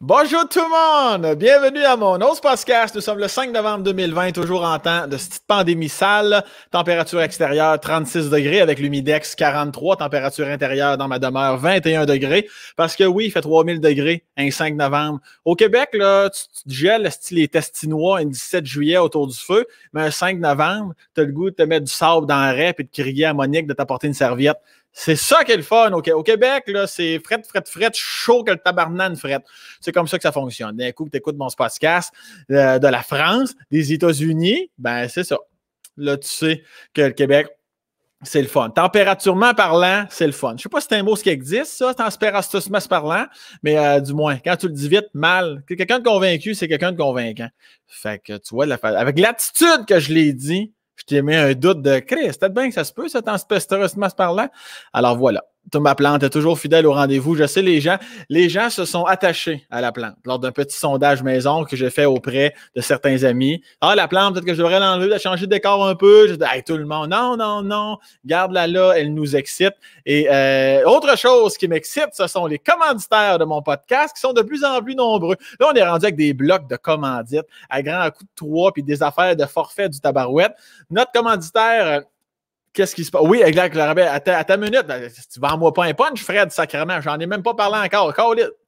Bonjour tout le monde! Bienvenue à mon autre podcast. Nous sommes le 5 novembre 2020, toujours en temps de cette pandémie sale. Température extérieure 36 degrés avec l'humidex 43. Température intérieure dans ma demeure 21 degrés. Parce que oui, il fait 3000 degrés un 5 novembre. Au Québec, là, tu, tu gèles style les testinois un 17 juillet autour du feu. Mais un 5 novembre, tu as le goût de te mettre du sable dans le rep et de crier à Monique de t'apporter une serviette. C'est ça qui est le fun. Au, Québec, là, c'est fret, fret, fret, chaud que le tabarnan fret. C'est comme ça que ça fonctionne. D'un coup, tu écoutes mon podcast euh, de la France, des États-Unis, ben c'est ça. Là, tu sais que le Québec, c'est le fun. Températurement parlant, c'est le fun. Je ne sais pas si c'est un mot qui existe, ça, températurement parlant, mais euh, du moins, quand tu le dis vite, mal. Quelqu'un de convaincu, c'est quelqu'un de convaincant. Fait que tu vois, avec l'attitude que je l'ai dit, je t'ai mis un doute de Chris, peut-être bien que ça se peut, ça, températurement parlant. Alors voilà. Ma plante est toujours fidèle au rendez-vous. Je sais, les gens, les gens se sont attachés à la plante lors d'un petit sondage maison que j'ai fait auprès de certains amis. Ah, la plante, peut-être que je devrais l'enlever, de changer de décor un peu. Je dis, hey, tout le monde, non, non, non, garde-la là, elle nous excite. Et euh, autre chose qui m'excite, ce sont les commanditaires de mon podcast qui sont de plus en plus nombreux. Là, on est rendu avec des blocs de commandites à grands coups de trois puis des affaires de forfait du tabarouette. Notre commanditaire, euh, Qu'est-ce qui se passe? Oui, exact, À ta, à ta minute, ben, tu vends-moi pas un punch, Fred, sacrément. J'en ai même pas parlé encore.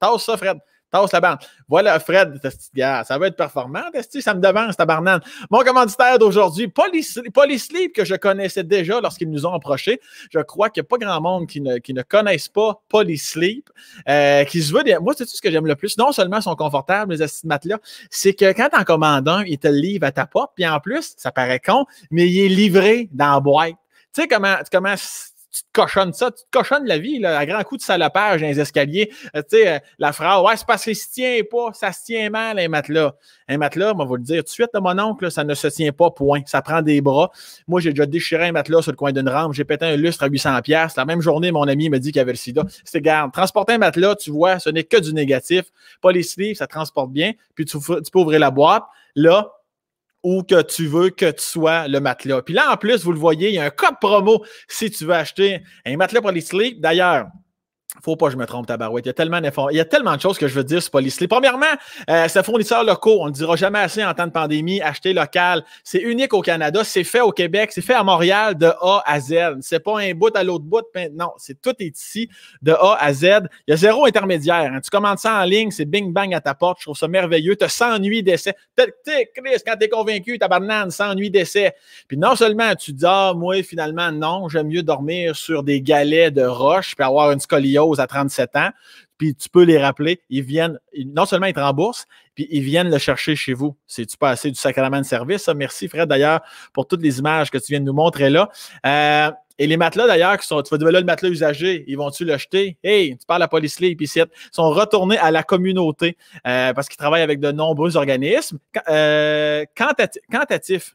Tasse ça, Fred. Tasse la bande. Voilà, Fred, ça va être performant, ça me devance, tabarnane. Mon commanditaire d'aujourd'hui, Polysleep, que je connaissais déjà lorsqu'ils nous ont approchés. Je crois qu'il n'y a pas grand monde qui ne, qui ne connaisse pas Polysleep, euh, qui se veut. Moi, c'est tout ce que j'aime le plus? Non seulement ils sont confortables, les là c'est que quand en commandes un, ils te le livrent à ta porte. Puis en plus, ça paraît con, mais il est livré dans la boîte. Tu sais comment, comment tu te cochonnes ça, tu te cochonnes la vie, là, à grand coup de salopage dans les escaliers. Euh, tu sais, euh, la phrase, ouais, c'est parce qu'il se tient pas, ça se tient mal, un matelas. Un matelas, on va le dire tout de suite, mon oncle, ça ne se tient pas, point. Ça prend des bras. Moi, j'ai déjà déchiré un matelas sur le coin d'une rampe, j'ai pété un lustre à 800$. La même journée, mon ami me dit qu'il avait le sida. C'est garde, transporter un matelas, tu vois, ce n'est que du négatif. Pas les sleeves, ça transporte bien. Puis tu, tu peux ouvrir la boîte. Là, ou que tu veux que tu sois le matelas. Puis là, en plus, vous le voyez, il y a un code promo si tu veux acheter un matelas pour les. D'ailleurs, faut pas que je me trompe, tabarouette. Il y a tellement Il y a tellement de choses que je veux dire sur Polysleep. Premièrement, euh, c'est fournisseur locaux. On ne le dira jamais assez en temps de pandémie. Acheter local. C'est unique au Canada. C'est fait au Québec. C'est fait à Montréal de A à Z. C'est pas un bout à l'autre bout. Non, c'est tout est ici de A à Z. Il y a zéro intermédiaire. Hein. Tu commandes ça en ligne, c'est bing bang à ta porte. Je trouve ça merveilleux. Tu as 100 nuits d'essai. Chris, quand tu es convaincu, ta banane, 100 nuits d'essai. Puis non seulement tu dis, ah, moi, finalement, non, j'aime mieux dormir sur des galets de roche puis avoir une scoliose à 37 ans, puis tu peux les rappeler, ils viennent, non seulement ils te remboursent, puis ils viennent le chercher chez vous. C'est-tu pas assez du sacrament de service? Merci, Fred, d'ailleurs, pour toutes les images que tu viens de nous montrer là. Euh, et les matelas, d'ailleurs, tu vas dire, là, le matelas usagé, ils vont-tu le jeter? Hey, tu parles à Police puis ici, sont retournés à la communauté euh, parce qu'ils travaillent avec de nombreux organismes. Euh, quantitatif.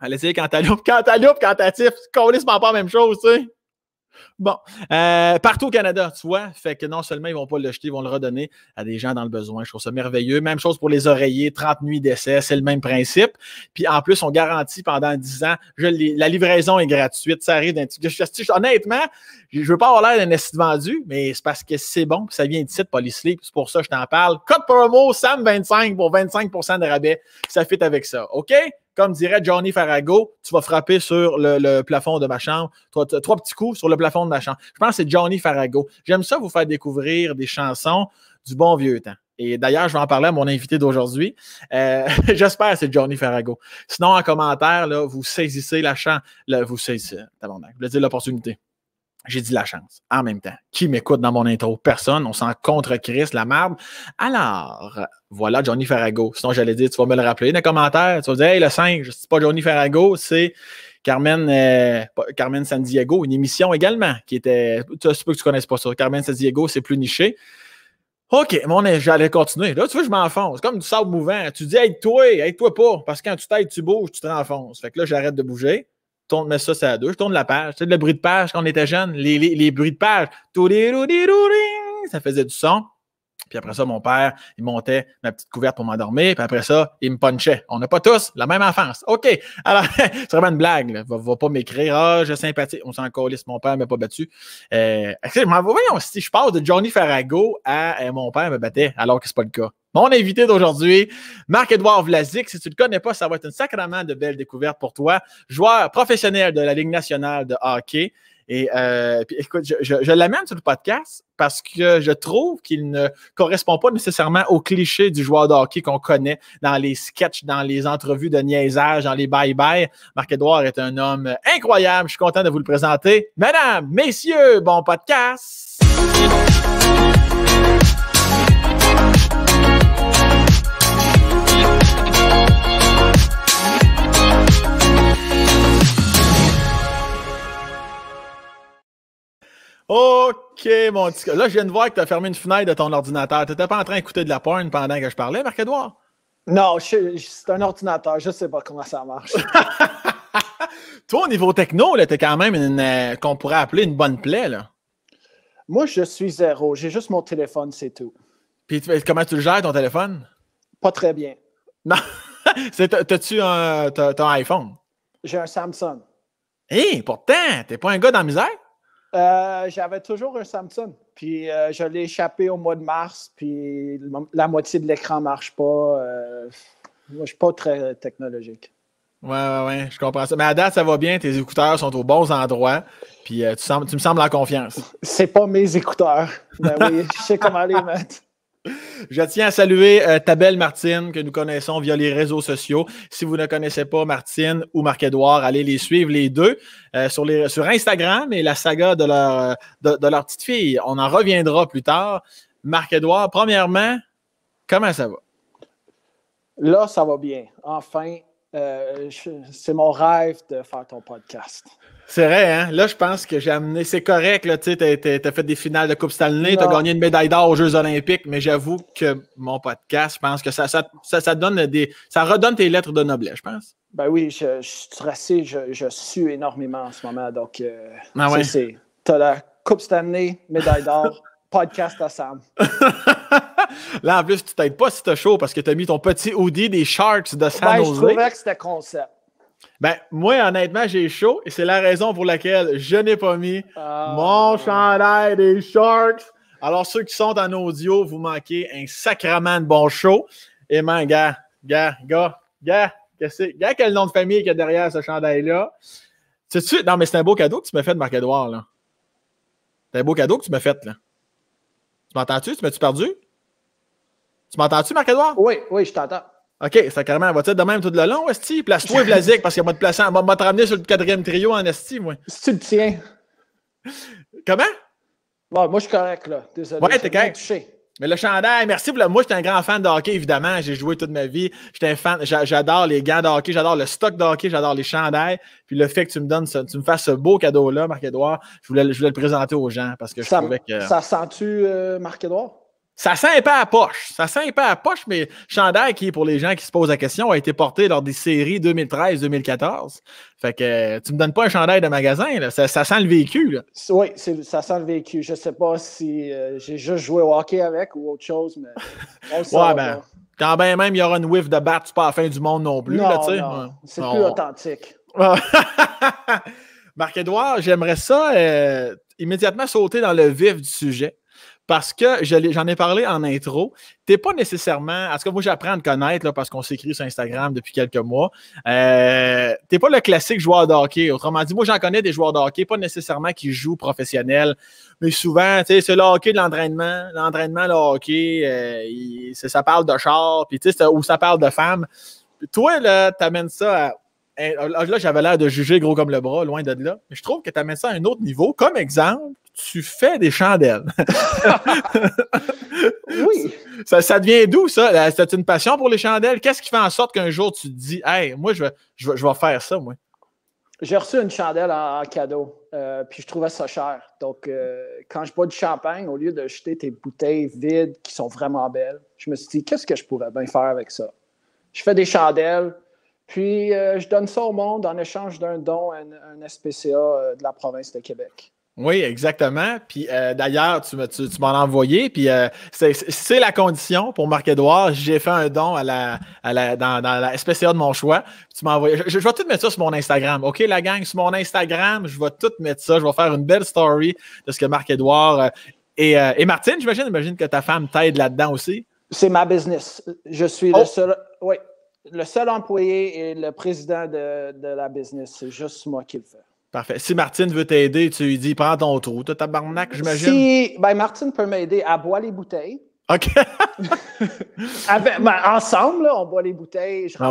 Allez, c'est Cantaloupe, Cantaloupe, quantatif. C'est pas la même chose, tu sais. Bon, euh, partout au Canada, tu vois, fait que non seulement ils vont pas le jeter, ils vont le redonner à des gens dans le besoin. Je trouve ça merveilleux. Même chose pour les oreillers, 30 nuits d'essai, c'est le même principe. Puis en plus, on garantit pendant 10 ans, je, la livraison est gratuite. Ça arrive d'un Honnêtement, je veux pas avoir l'air d'un esti vendu, mais c'est parce que c'est bon, ça vient d'ici de Polysleep. C'est pour ça que je t'en parle. Code promo SAM25 pour 25% de rabais. Ça fit avec ça. OK? Comme dirait Johnny Farago, tu vas frapper sur le, plafond de ma chambre. Trois, petits coups sur le plafond de ma chambre. Je pense que c'est Johnny Farago. J'aime ça vous faire découvrir des chansons du bon vieux temps. Et d'ailleurs, je vais en parler à mon invité d'aujourd'hui. Euh, j'espère que c'est Johnny Farago. Sinon, en commentaire, vous saisissez la chance. Vous saisissez, vous dire l'opportunité. J'ai dit la chance en même temps. Qui m'écoute dans mon intro? Personne. On s'en contre Chris, la merde. Alors, voilà Johnny Farrago. Sinon, j'allais dire, tu vas me le rappeler dans les commentaires. Tu vas dire, hey, le 5, c'est pas Johnny Farrago, c'est Carmen, euh, Carmen San Diego, une émission également qui était. Tu sais que tu connaisses pas ça. Carmen San Diego, c'est plus niché. OK, mon j'allais continuer. Là, tu vois, je m'enfonce. Comme du sable mouvant. Tu dis, aide-toi, aide-toi pas. Parce que quand tu t'aides, tu bouges, tu te renfonces. Fait que là, j'arrête de bouger mets ça, c'est à deux. Je tourne la page. Tu sais, le bruit de page quand on était jeune, les, les, bruits de page. Ça faisait du son. Puis après ça, mon père, il montait ma petite couverte pour m'endormir. Puis après ça, il me punchait. On n'a pas tous la même enfance. OK. Alors, c'est vraiment une blague. Là. Va, va pas m'écrire. Ah, je sympathise. On s'en calisse. Mon père m'a pas battu. Euh, voyons, si je passe de Johnny Farrago à euh, mon père me battait, alors que c'est pas le cas. Mon invité d'aujourd'hui, Marc-Edouard Vlasic. Si tu ne le connais pas, ça va être une sacrement de belle découverte pour toi. Joueur professionnel de la Ligue nationale de hockey. Et euh, écoute, je, je, l'amène sur le podcast parce que je trouve qu'il ne correspond pas nécessairement au cliché du joueur de hockey qu'on connaît dans les sketchs, dans les entrevues de niaisage, dans les bye-bye. Marc-Edouard est un homme incroyable. Je suis content de vous le présenter. Mesdames, messieurs, bon podcast. OK, mon petit. Là, je viens de voir que tu as fermé une fenêtre de ton ordinateur. Tu n'étais pas en train d'écouter de la porn pendant que je parlais, Marc-Edouard? Non, c'est un ordinateur. Je ne sais pas comment ça marche. Toi, au niveau techno, tu es quand même une, euh, qu'on pourrait appeler une bonne plaie. Là. Moi, je suis zéro. J'ai juste mon téléphone, c'est tout. Puis comment tu le gères, ton téléphone? Pas très bien. Non. T'as-tu un, ton iPhone? J'ai un Samsung. Hé, pourtant, t'es pas un gars dans la misère? Euh, j'avais toujours un Samsung. Puis euh, je l'ai échappé au mois de mars. Puis la moitié de l'écran ne marche pas. Euh, moi, je ne suis pas très technologique. Ouais, ouais, ouais, je comprends ça. Mais à date, ça va bien. Tes écouteurs sont aux bons endroits. Puis tu, tu me sembles en confiance. C'est pas mes écouteurs. Ben oui, je sais comment les mettre. Je tiens à saluer euh, ta belle Martine que nous connaissons via les réseaux sociaux. Si vous ne connaissez pas Martine ou Marc-Edouard, allez les suivre les deux euh, sur, Instagram et la saga de leur, de, leur petite fille. On en reviendra plus tard. Marc-Edouard, premièrement, comment ça va? Là, ça va bien. Enfin, euh, c'est mon rêve de faire ton podcast. C'est vrai, hein? Là, je pense que j'ai amené. C'est correct, là, tu sais, t'as fait des finales de Coupe Stanley, t'as gagné une médaille d'or aux Jeux Olympiques, mais j'avoue que mon podcast, je pense que ça, ça, ça, donne des. Ça redonne tes lettres de noblesse, je pense. Ben oui, je, suis stressé, je, je sue énormément en ce moment. Donc, euh, ah ouais? T'as la Coupe Stanley, médaille d'or, podcast à Sam. Là, en plus, tu t'aides pas si t'as chaud parce que t'as mis ton petit hoodie des Sharks de San ben, Je trouvais que c'était concept. Ben, moi, honnêtement, j'ai chaud et c'est la raison pour laquelle je n'ai pas mis ah. mon chandail des Sharks. Alors, ceux qui sont en audio, vous manquez un sacrement de bon show. Et man, gars, gars, gars, gars, gars, quel nom de famille qu'il y a derrière ce chandail-là? tu non, mais c'est un beau cadeau que tu m'as fait de Marc-Edouard, là. C'est un beau cadeau que tu m'as fait, là. Tu m'entends-tu? Tu m'as-tu perdu? Tu m'entends-tu, Marc-Edouard? Oui, oui, je t'entends. OK, c'est carrément, va-tu de même tout le long, Esti? Place-toi, Vlasic, parce qu'il va te placer, va te ramener sur le quatrième trio en Esti, moi. Si tu le tiens. Comment? Bon, moi, je suis correct, là. Désolé. Ouais, t'es correct. Mais le chandail, merci pour le. Moi, j'étais un grand fan de hockey, évidemment. J'ai joué toute ma vie. J'étais un fan. J'adore les gants de hockey, j'adore le stock de hockey, j'adore les chandails. Puis le fait que tu me donnes, tu me fasses ce beau cadeau-là, Marc-Edouard, je voulais, je voulais le présenter aux gens parce que je trouvais que. Ça sent-tu, euh, Marc-Edouard? Ça sent un peu à poche. Ça sent peu à poche, mais chandail qui, pour les gens qui se posent la question, a été porté lors des séries 2013-2014. Fait que tu me donnes pas un chandail de magasin, là. Ça, sent le véhicule. Oui, ça sent le véhicule. Je sais pas si euh, j'ai juste joué au hockey avec ou autre chose, mais ouais, ben, quand bien même il y aura une whiff de bat, c'est pas la fin du monde non plus. Non, non, c'est plus authentique. Marc-Edouard, j'aimerais ça euh, immédiatement sauter dans le vif du sujet parce que j'en ai parlé en intro. Tu n'es pas nécessairement. En tout cas, moi, j'apprends à te connaître là, parce qu'on s'écrit sur Instagram depuis quelques mois. Euh, tu n'es pas le classique joueur de hockey. Autrement dit, moi, j'en connais des joueurs de hockey, pas nécessairement qui jouent professionnel, mais souvent, c'est le hockey de l'entraînement. L'entraînement, le hockey, euh, ça parle de char, puis ou ça parle de femmes. Toi, là, tu amènes ça à Là, j'avais l'air de juger gros comme le bras, loin de là. Mais je trouve que tu amènes ça à un autre niveau. Comme exemple, tu fais des chandelles. oui. Ça, ça devient d'où, ça? C'est une passion pour les chandelles? Qu'est-ce qui fait en sorte qu'un jour tu te dis, hey, moi, je vais, je vais, faire ça, moi? J'ai reçu une chandelle en, cadeau, euh, puis je trouvais ça cher. Donc, euh, quand je bois du champagne, au lieu de jeter tes bouteilles vides qui sont vraiment belles, je me suis dit, qu'est-ce que je pourrais bien faire avec ça? Je fais des chandelles, puis euh, je donne ça au monde en échange d'un don à un, SPCA de la province de Québec. Oui, exactement. Puis euh, d'ailleurs, tu, m'en as envoyé. Puis euh, c'est la condition pour Marc-Edouard. J'ai fait un don à la, dans, la SPCA de mon choix. Tu m'as envoyé. Je, vais tout mettre ça sur mon Instagram. OK, la gang, sur mon Instagram, je vais tout mettre ça. Je vais faire une belle story de ce que Marc-Edouard euh, et, et, Martine, j'imagine, j'imagine que ta femme t'aide là-dedans aussi. C'est ma business. Je suis le oh! seul. Oui, le seul employé et le président de, de la business. C'est juste moi qui le fais. Parfait. Si Martine veut t'aider, tu lui dis prends ton trou. T'as tabarnak, j'imagine. Si ben Martine peut m'aider à boire les bouteilles. OK. ben, ensemble, on boit les bouteilles. Je ah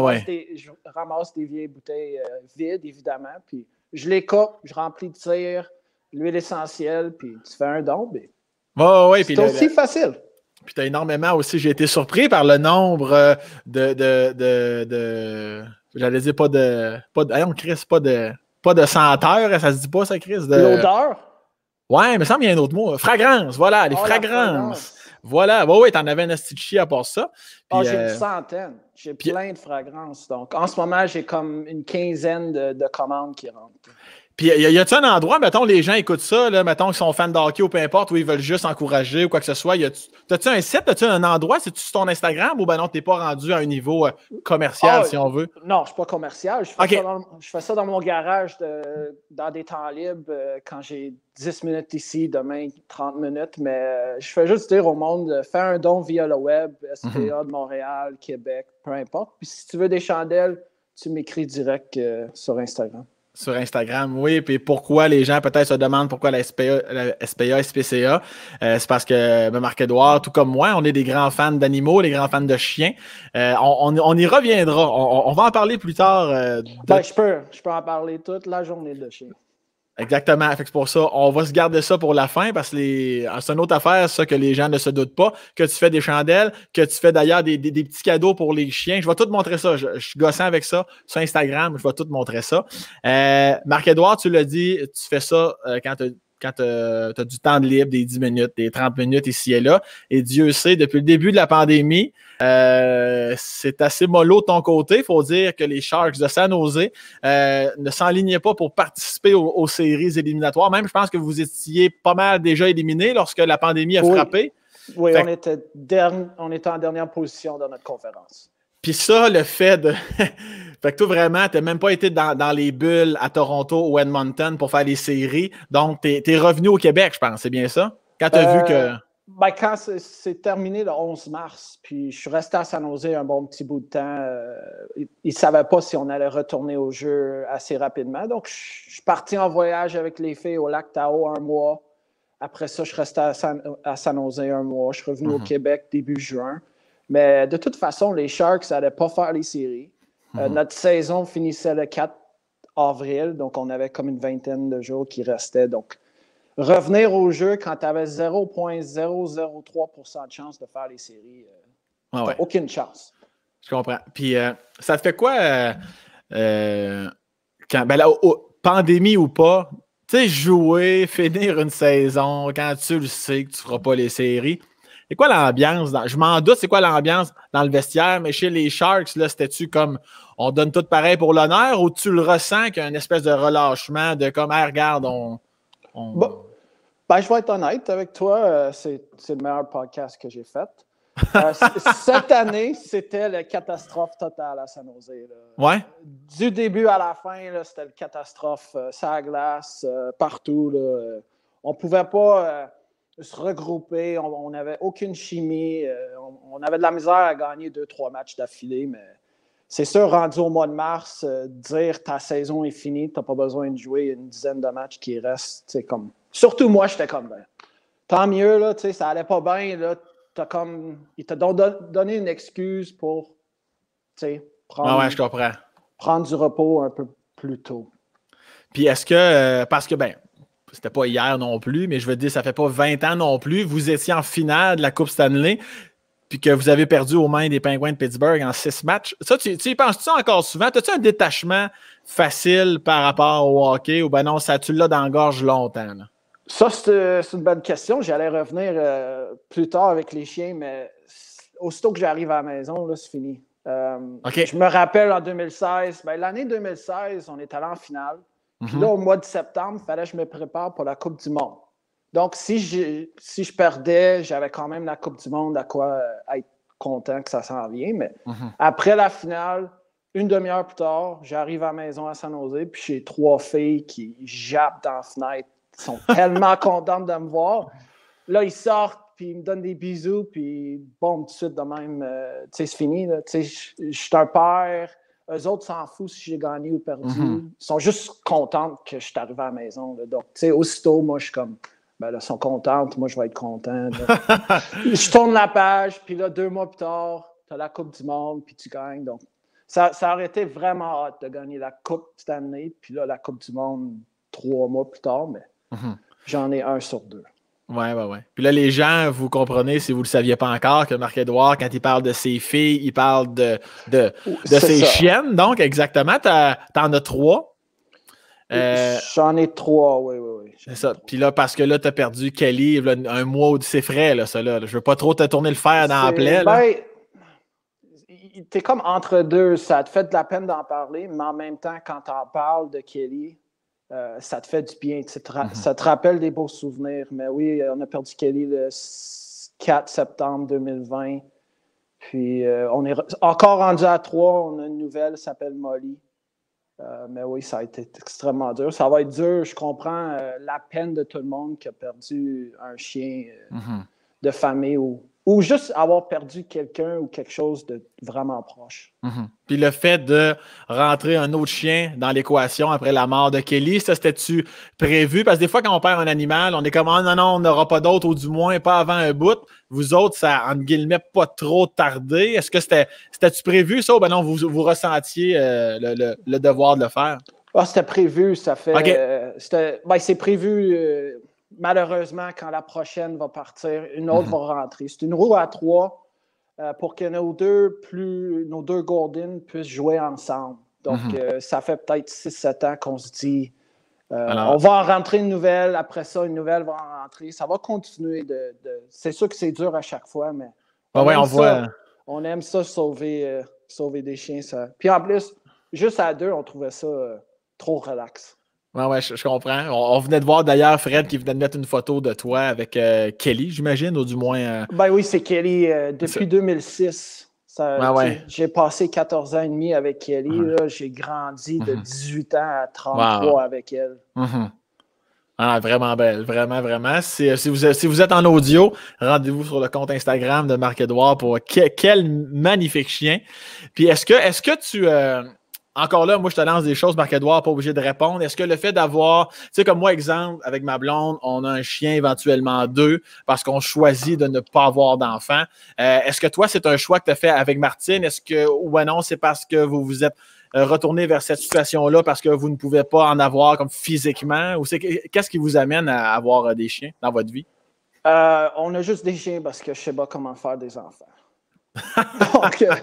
ramasse, des, vieilles bouteilles euh, vides, évidemment. Puis je les coupe, je remplis de cire, l'huile essentielle, puis tu fais un don. Mais... ouais, c'est aussi facile. Puis tu as énormément aussi, j'ai été surpris par le nombre euh, de. de, de, de J'allais dire pas de. Pas de. on Chris, pas de pas de senteur, ça se dit pas, ça, Chris? De... L'odeur? Ouais, mais ça me vient un autre mot. Fragrance, voilà, les oh, fragrances. Voilà, ouais, ouais, t'en avais un astichi à part ça. oh, j'ai une euh, centaine. J'ai plein de fragrances. Donc, en ce moment, j'ai comme une quinzaine de, de commandes qui rentrent. Puis, y a-t-il un endroit, mettons, les gens écoutent ça, là, mettons qu'ils sont fans de hockey ou peu importe, ou ils veulent juste encourager ou quoi que ce soit. T'as-tu un site, as-tu un endroit, c'est-tu sur ton Instagram ou ben non, t'es pas rendu à un niveau euh, commercial, ah, si on veut? Non, je suis pas commercial. Je fais, ça, dans, je fais ça, dans, mon garage dans des temps libres euh, quand j'ai 10 minutes ici, demain 30 minutes, mais euh, je fais juste dire au monde, fais un don via le web, SPA mhm. de Montréal, Québec, peu importe. Puis si tu veux des chandelles, tu m'écris direct sur Instagram sur Instagram, oui. Puis pourquoi les gens peut-être se demandent pourquoi la SPA, la SPA SPCA, euh, c'est parce que ben, Marc-Edouard, tout comme moi, on est des grands fans d'animaux, des grands fans de chiens. Euh, on, y reviendra. On, va en parler plus tard. Euh, ben, je peux. Je peux en parler toute la journée de chiens. Exactement. c'est pour ça, on va se garder ça pour la fin parce que ah, c'est une autre affaire, ça, que les gens ne se doutent pas, que tu fais des chandelles, que tu fais d'ailleurs des, petits cadeaux pour les chiens. Je vais tout montrer ça. Je, suis gossant avec ça sur Instagram. Je vais tout montrer ça. Euh, Marc-Edouard, tu l'as dit, tu fais ça euh, quand tu quand tu as, du temps de libre, des 10 minutes, des 30 minutes ici et là. Et Dieu sait, depuis le début de la pandémie, euh, c'est assez mollo de ton côté. Il faut dire que les Sharks de San Jose euh, ne s'enlignaient pas pour participer aux, séries éliminatoires. Même, je pense que vous étiez pas mal déjà éliminé lorsque la pandémie a frappé. Oui, on, était on était en dernière position dans notre conférence. Puis ça, le fait de. fait que toi, vraiment, tu n'as même pas été dans, les bulles à Toronto ou Edmonton pour faire les séries. Donc, tu es, revenu au Québec, je pense. C'est bien ça? Quand tu as vu que. Euh, ben, quand c'est terminé le 11 mars, puis je suis resté à San Jose un bon petit bout de temps, euh, ils ne savaient pas si on allait retourner au jeu assez rapidement. Donc, je suis parti en voyage avec les filles au lac Tao un mois. Après ça, je suis resté à San, à Jose un mois. Je suis revenu au mhm. Québec début juin. Mais de toute façon, les Sharks n'allaient pas faire les séries. Euh, mhm. notre saison finissait le 4 avril, donc on avait comme une vingtaine de jours qui restaient. Donc, revenir au jeu quand tu avais 0,003% de chance de faire les séries, euh, ah aucune chance. Je comprends. Puis, euh, ça te fait quoi quand, ben là, pandémie ou pas, tu sais, jouer, finir une saison quand tu le sais que tu ne feras pas les séries c'est quoi l'ambiance? Je m'en doute, c'est quoi l'ambiance dans le vestiaire, mais chez les Sharks, là, c'était-tu comme on donne tout pareil pour l'honneur ou tu le ressens qu'il y a une espèce de relâchement de comme, regarde, on. Ben, je vais être honnête avec toi, euh, c'est, le meilleur podcast que j'ai fait. Euh, cette année, c'était la catastrophe totale à San Jose. Ouais. Du début à la fin, c'était la catastrophe. ça euh, glace, partout. On ne pouvait pas se regrouper. On n'avait aucune chimie. Euh, on, avait de la misère à gagner deux, trois matchs d'affilée, mais c'est sûr, rendu au mois de mars, euh, dire ta saison est finie, tu n'as pas besoin de jouer une dizaine de matchs qui restent. Comme... Surtout moi, j'étais comme ben, tant mieux, là, ça allait pas bien. Là, as comme... Ils t'ont donné une excuse pour prendre, ah ouais, je comprends. prendre du repos un peu plus tôt. Puis est-ce que, euh, parce que, ben, c'était pas hier non plus, mais je veux dire, ça fait pas 20 ans non plus. Vous étiez en finale de la Coupe Stanley, puis que vous avez perdu aux mains des Penguins de Pittsburgh en six matchs. Ça, tu, y penses-tu encore souvent? As-tu un détachement facile par rapport au hockey? Ou ben non, ça, tu l'as dans la gorge longtemps? Ça, c'est une bonne question. J'allais revenir euh, plus tard avec les chiens, mais aussitôt que j'arrive à la maison, là, c'est fini. Euh, je me rappelle en 2016, ben, l'année 2016, on est allé en finale. Puis là, au mois de septembre, il fallait que je me prépare pour la Coupe du Monde. Donc, si je, si je perdais, j'avais quand même la Coupe du Monde à quoi euh, être content que ça s'en vient. Mais Mhm. après la finale, une demi-heure plus tard, j'arrive à la maison à San Jose, puis j'ai trois filles qui jappent dans la fenêtre. Ils sont tellement contentes de me voir. Là, ils sortent, puis ils me donnent des bisous, puis bon, tout de suite de même, euh, tu sais, c'est fini. Tu sais, je suis un père. Eux autres s'en foutent si j'ai gagné ou perdu. Mhm. Ils sont juste contentes que je suis arrivé à la maison. là. Donc, tu sais, aussitôt, moi, je suis comme, ben là, ils sont contentes, moi, je vais être content. je tourne la page, puis là, deux mois plus tard, tu as la Coupe du Monde, puis tu gagnes. Donc, ça, ça aurait été vraiment hâte de gagner la Coupe cette année, puis là, la Coupe du Monde trois mois plus tard, mais Mhm. j'en ai un sur deux. Ouais, ouais, ouais. Puis là, les gens, vous comprenez, si vous ne le saviez pas encore, que Marc-Edouard, quand il parle de ses filles, il parle de, de, de ses ça. chiennes. Donc, exactement, t'as- t'en as trois. Euh, J'en ai trois, oui, oui, oui. c'est ça. Puis là, parce que là, tu as perdu Kelly là, un mois ou c'est frais, là, ça. Là. Je veux pas trop te tourner le fer dans la plaie. là. ben, T'es comme entre deux, ça te fait de la peine d'en parler, mais en même temps, quand t'en parles de Kelly, euh, ça te fait du bien. Mhm. Ça te rappelle des beaux souvenirs. Mais oui, on a perdu Kelly le s- 4 septembre 2020. Puis euh, on est re- encore rendu à trois. On a une nouvelle, elle s'appelle Molly. Euh, mais oui, ça a été extrêmement dur. Ça va être dur. Je comprends la peine de tout le monde qui a perdu un chien Mhm. de famille ou, ou juste avoir perdu quelqu'un ou quelque chose de vraiment proche. Mhm. Puis le fait de rentrer un autre chien dans l'équation après la mort de Kelly, ça c'était-tu prévu? Parce que des fois, quand on perd un animal, on est comme Ah, non, non, on n'aura pas d'autre, ou du moins pas avant un bout. Vous autres, ça, entre guillemets, pas trop tardé. Est-ce que c'était c'était-tu prévu ça ou ben non, vous, vous ressentiez euh, le, le- le devoir de le faire? Ah, c'était prévu, ça fait. Euh, ben, c'est prévu, euh, malheureusement, quand la prochaine va partir, une autre Mhm. va rentrer. C'est une roue à trois euh, pour que nos deux, plus, nos deux Golden puissent jouer ensemble. Donc, Mhm. euh, ça fait peut-être 6-7 ans qu'on se dit. euh, Alors- on va en rentrer une nouvelle, après ça, une nouvelle va en rentrer. Ça va continuer de. de- C'est sûr que c'est dur à chaque fois, mais. Ah ouais, on ça. voit. On aime ça sauver, sauver des chiens. Ça. Puis en plus, juste à deux, on trouvait ça trop relax. Ouais, ouais, je, je comprends. On, on venait de voir d'ailleurs Fred qui venait de mettre une photo de toi avec euh, Kelly, j'imagine, ou du moins. euh, Ben oui, c'est Kelly. euh, depuis Ça- 2006, ça, Ah ouais. j'ai passé 14 ans et demi avec Kelly. Là. J'ai grandi de Mhm. 18 ans à 33 Wow. avec elle. Mhm. Ah, vraiment belle, vraiment, vraiment. Si, si vous, êtes- si vous êtes en audio, rendez-vous sur le compte Instagram de Marc-Edouard pour que- quel magnifique chien. Puis est-ce que, est-ce que tu. Encore là, moi, je te lance des choses, Marc-Edouard, pas obligé de répondre. Est-ce que le fait d'avoir, tu sais, comme moi, exemple, avec ma blonde, on a un chien, éventuellement deux, parce qu'on choisit de ne pas avoir d'enfant. Euh, est-ce que toi, c'est un choix que tu as fait avec Martine? Est-ce que, ou non, c'est parce que vous vous êtes euh, retourné vers cette situation-là parce que vous ne pouvez pas en avoir comme physiquement? Ou c'est qu'est-ce qui vous amène à avoir euh, des chiens dans votre vie? Euh, on a juste des chiens parce que je sais pas comment faire des enfants. Donc, euh,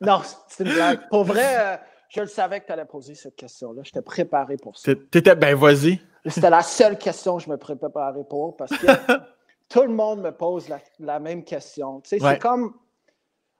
non, c'est une blague. Pour vrai, je le savais que tu allais poser cette question-là. J'étais préparé pour ça. T'é- T'étais, ben vas-y. C'était la seule question que je me préparais pour parce que tout le monde me pose la, la même question. Tu sais, Ouais. c'est comme.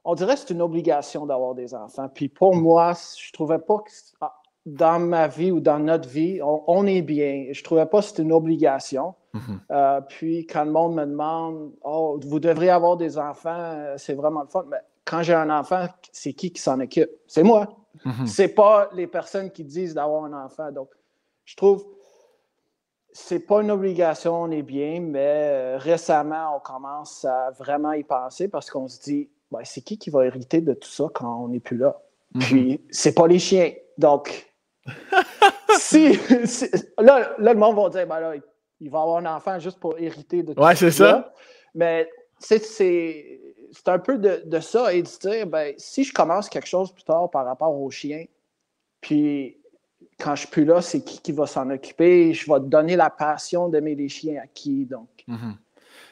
On dirait que c'est une obligation d'avoir des enfants. Puis pour moi, je trouvais pas que ah, dans ma vie ou dans notre vie, on, on est bien. Je trouvais pas que c'était une obligation. Mhm. Euh, puis quand le monde me demande Oh, vous devriez avoir des enfants, euh, c'est vraiment le fun. Mais quand j'ai un enfant, c'est qui qui s'en occupe? C'est moi. Mhm. C'est pas les personnes qui disent d'avoir un enfant. Donc, je trouve c'est pas une obligation, on est bien, mais euh, récemment, on commence à vraiment y penser parce qu'on se dit ben, c'est qui qui va hériter de tout ça quand on n'est plus là? Mhm. Puis, c'est pas les chiens. Donc, si, si- là, là, le monde va dire ben là, il va avoir un enfant juste pour hériter de tout Ouais, c'est ça. Mais c'est, c'est, un peu de, de ça et de se dire ben, si je commence quelque chose plus tard par rapport aux chiens, puis quand je suis plus là, c'est qui qui va s'en occuper? Je vais donner la passion d'aimer les chiens à qui? Donc, Mhm.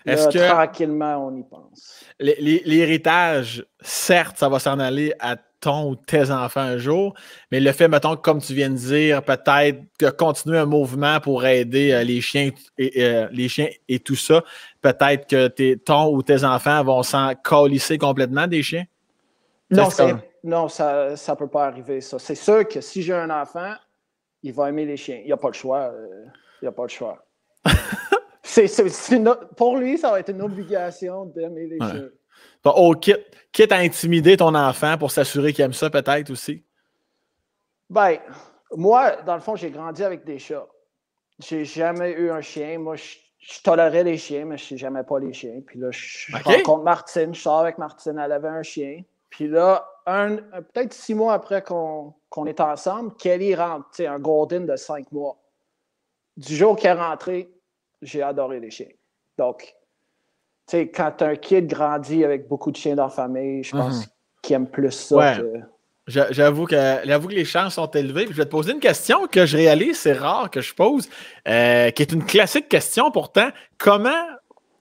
Est-ce que tranquillement, on y pense. l'hé- l'hé- l'héritage, certes, ça va s'en aller à ton ou tes enfants un jour, mais le fait, mettons, comme tu viens de dire, peut-être que continuer un mouvement pour aider euh, les chiens et euh, les chiens et tout ça, peut-être que tes, ton ou tes enfants vont s'en colisser complètement des chiens? Non, c'est c'est- non, ça ne peut pas arriver, ça. C'est sûr que si j'ai un enfant, il va aimer les chiens. Il n'y a pas le choix. euh, il n'y a pas le choix. C'est- c'est- c'est une- pour lui, ça va être une obligation d'aimer les Ouais. chiens. Oh, quitte, quitte à intimider ton enfant pour s'assurer qu'il aime ça, peut-être aussi? Ben, moi, dans le fond, j'ai grandi avec des chats. J'ai jamais eu un chien. Moi, je, je tolérais les chiens, mais je n'aimais pas les chiens. Puis là, je, rencontre Martine, je sors avec Martine, elle avait un chien. Puis là, un, peut-être six mois après qu'on qu'on est ensemble, Kelly rentre, tu sais, un golden de cinq mois. Du jour qu'elle est rentrée, j'ai adoré les chiens. Donc, sais, quand un kid grandit avec beaucoup de chiens dans la famille, je pense Mhm. qu'il aime plus ça Ouais. que... J'a- J'avoue que, j'avoue que les chances sont élevées. Puis je vais te poser une question que je réalise, c'est rare que je pose, euh, qui est une classique question pourtant. Comment,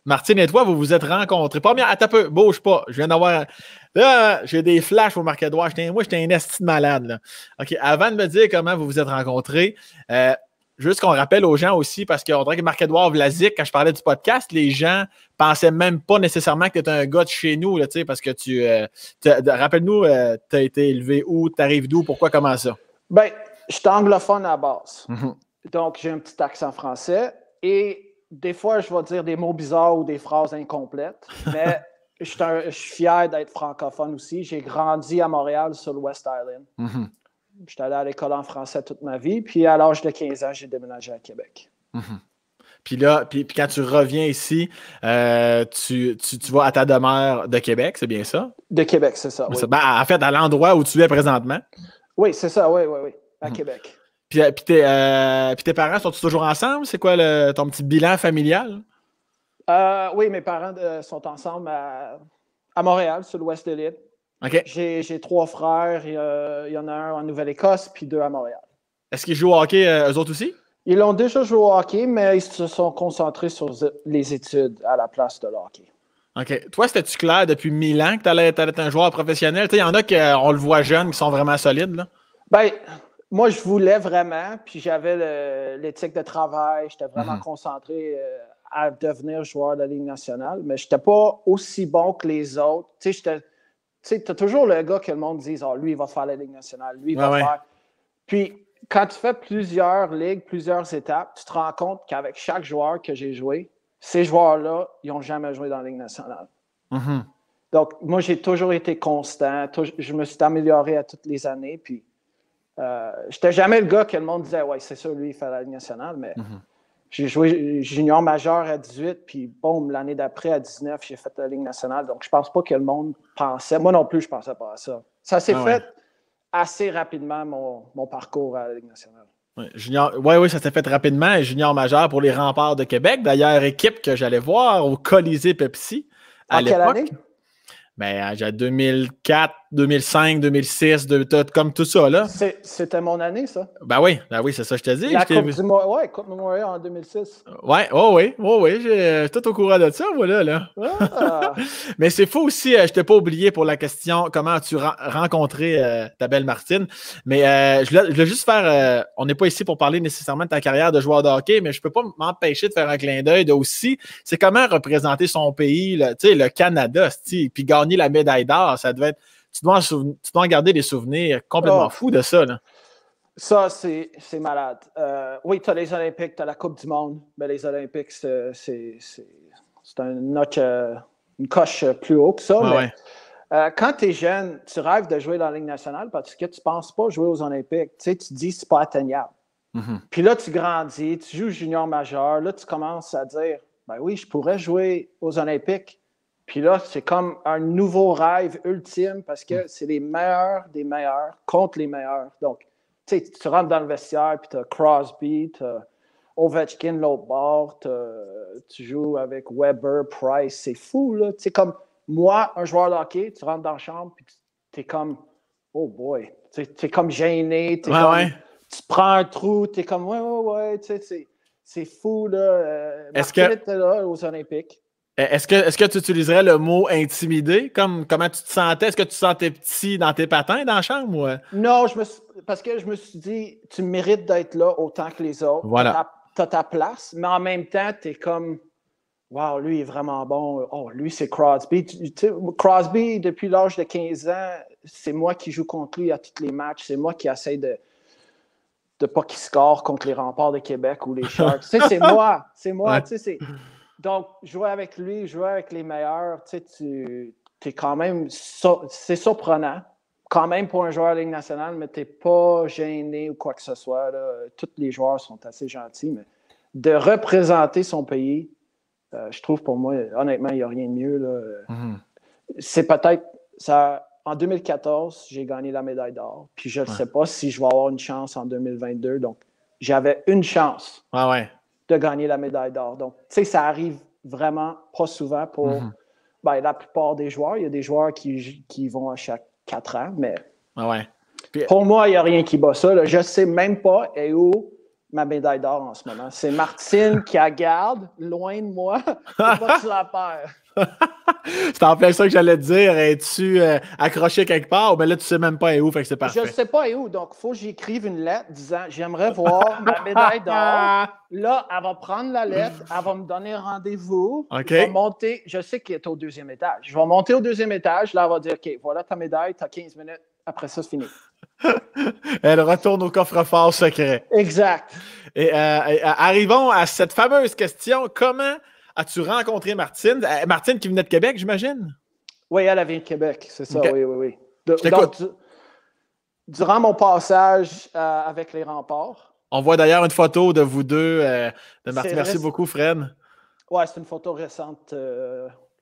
Martine et toi, vous vous êtes rencontrés? Pas bien, attends un peu, bouge pas. Je viens d'avoir. Là, j'ai des flashs au droit. J'étais- Moi, j'étais un esti de malade. Là. OK, avant de me dire comment vous vous êtes rencontrés, euh, juste qu'on rappelle aux gens aussi, parce qu'on dirait que Marc-Edouard Vlasic, quand je parlais du podcast, les gens pensaient même pas nécessairement que tu étais un gars de chez nous, là, parce que tu. euh, Rappelle-nous, tu as été élevé où, tu arrives d'où, pourquoi, comment ça? Ben, je suis anglophone à la base. Mhm. Donc, j'ai un petit accent français et des fois, je vais dire des mots bizarres ou des phrases incomplètes, mais je suis un- je suis fier d'être francophone aussi. J'ai grandi à Montréal sur le West Island. Mhm. J'étais allé à l'école en français toute ma vie, puis à l'âge de 15 ans, j'ai déménagé à Québec. Puis là, puis, puis quand tu reviens ici, euh, tu, tu, tu vas à ta demeure de Québec, c'est bien ça? De Québec, c'est ça. Oui, ben, en fait, à l'endroit où tu es présentement. Oui, c'est ça, oui, oui, oui, à Mhm. Québec. Puis, euh, puis tes, euh, puis tes parents sont toujours ensemble? C'est quoi le- ton petit bilan familial? Euh, oui, mes parents sont ensemble à, à Montréal, sur le West de l'île. J'ai trois frères, il y, en a un en Nouvelle-Écosse, puis deux à Montréal. Est-ce qu'ils jouent au hockey, euh, eux autres aussi? Ils ont déjà joué au hockey, mais ils se sont concentrés sur les études à la place de le hockey. OK. Toi, c'était-tu clair depuis mille ans que tu allais, être un joueur professionnel? Il y en a qui, euh, on le voit jeunes, qui sont vraiment solides, là. Ben, moi, je voulais vraiment, puis j'avais l'éthique de travail, j'étais vraiment Mhm. concentré euh, à devenir joueur de la Ligue nationale, mais je n'étais pas aussi bon que les autres. Tu sais, j'étais- tu sais, as toujours le gars que le monde dit, oh, lui, il va faire la Ligue nationale, lui, il va Ouais, faire. Puis, quand tu fais plusieurs ligues, plusieurs étapes, tu te rends compte qu'avec chaque joueur que j'ai joué, ces joueurs-là, ils n'ont jamais joué dans la Ligue nationale. Mhm. Donc, moi, j'ai toujours été constant. Je me suis amélioré à toutes les années. Puis, euh, j'étais jamais le gars que le monde disait, ouais, c'est sûr, lui, il fait la Ligue nationale. Mais Mhm. J'ai joué junior majeur à 18, puis boum, l'année d'après, à 19, j'ai fait la Ligue nationale. Donc, je pense pas que le monde pensait. Moi non plus, je pensais pas à ça. Ça s'est Ah fait ouais. assez rapidement, mon, mon parcours à la Ligue nationale. Ouais, junior, ouais, oui, ça s'est fait rapidement. Junior majeur pour les remparts de Québec. D'ailleurs, équipe que j'allais voir au Colisée Pepsi. À En quelle année? Ben, j'ai 2004, 2005, 2006, de- comme tout ça, là. C'était mon année, ça. Ben oui, ben oui, c'est ça, je te dis. La Coupe du Mo- ouais, Coupe Memorial en 2006. Ouais, oh oui, oh oui, j'ai tout au courant de ça, voilà, là. Ah, Mais c'est faux aussi, euh, je t'ai pas oublié pour la question comment as-tu ren- rencontré euh, ta belle Martine? Mais euh, je, voulais, je voulais juste faire, euh, on n'est pas ici pour parler nécessairement de ta carrière de joueur de hockey, mais je peux pas m'empêcher de faire un clin d'œil de aussi, c'est comment représenter son pays, sais, le Canada, puis gagner la médaille d'or, ça devait être, tu dois en, souven- tu dois en garder des souvenirs complètement Oh. fous de ça, là. Ça, c'est malade. Euh, oui, tu as les Olympiques, tu as la Coupe du Monde, mais les Olympiques, c'est un notch, euh, une coche plus haut que ça. Mais, ouais. euh, quand tu es jeune, tu rêves de jouer dans la Ligue nationale parce que tu ne penses pas jouer aux Olympiques. Tu sais, tu dis c'est pas atteignable. Mhm. Puis là, tu grandis, tu joues junior majeur, là, tu commences à dire ben oui, je pourrais jouer aux Olympiques. Puis là, c'est comme un nouveau rêve ultime parce que c'est les meilleurs des meilleurs contre les meilleurs. Donc, tu sais, tu rentres dans le vestiaire, puis tu as Crosby, tu as Ovechkin l'autre bord, tu joues avec Weber, Price, c'est fou, là. Tu sais, comme moi, un joueur de hockey, tu rentres dans la chambre, puis tu es comme, oh boy, tu es comme gêné, t'es Ouais, comme- ouais. tu prends un trou, tu es comme, ouais, ouais, ouais, tu sais, c'est- fou, là. Euh, Est-ce que- là aux Olympiques. Est-ce que, est-ce que tu utiliserais le mot intimidé? Comme, comment tu te sentais? Est-ce que tu te sentais petit dans tes patins dans la chambre? Ou... euh? Non, je me suis- parce que je me suis dit, tu mérites d'être là autant que les autres. Voilà. Tu as ta place, mais en même temps, tu es comme, wow, lui il est vraiment bon. Oh, lui, c'est Crosby. Tu- tu sais, Crosby, depuis l'âge de 15 ans, c'est moi qui joue contre lui à tous les matchs. C'est moi qui essaie de, de pas qu'ils scorent contre les remparts de Québec ou les Sharks. tu sais, c'est moi. C'est moi. Tu sais, Donc, jouer avec lui, jouer avec les meilleurs, tu sais, tu es quand même. C'est surprenant. Quand même pour un joueur de Ligue nationale, mais tu n'es pas gêné ou quoi que ce soit. Tous les joueurs sont assez gentils, mais de représenter son pays, euh, je trouve pour moi, honnêtement, il n'y a rien de mieux. Mm-hmm. C'est peut-être. ça En 2014, j'ai gagné la médaille d'or. Puis je ne sais pas si je vais avoir une chance en 2022. Donc, j'avais une chance de gagner la médaille d'or. Donc, tu sais, ça arrive vraiment pas souvent pour mm-hmm. ben, la plupart des joueurs. Il y a des joueurs qui, qui vont à chaque quatre ans, mais pour moi, il n'y a rien qui bat ça. Je ne sais même pas et où ma médaille d'or en ce moment. C'est Martine qui la garde loin de moi. pas que tu la perds. c'est en plein ça que j'allais te dire. Es-tu euh, accroché quelque part? Mais ben là, tu sais même pas où, fait que c'est parfait. Je ne sais pas où, donc il faut que j'écrive une lettre disant J'aimerais voir ma médaille d'or. Là, elle va prendre la lettre, elle va me donner rendez-vous. Je vais monter. Je sais qu'elle est au deuxième étage. Je vais monter au deuxième étage. Là, elle va dire OK, voilà ta médaille, tu as 15 minutes. Après ça, c'est fini. Elle retourne au coffre-fort secret. Exact. Et, euh, arrivons à cette fameuse question. Comment as-tu rencontré Martine? Euh, Martine qui venait de Québec, j'imagine? Oui, elle vient de Québec, c'est ça, oui, oui, oui. durant mon passage euh, avec les remparts. On voit d'ailleurs une photo de vous deux, de Martine. Merci beaucoup, Fred. Oui, c'est une photo récente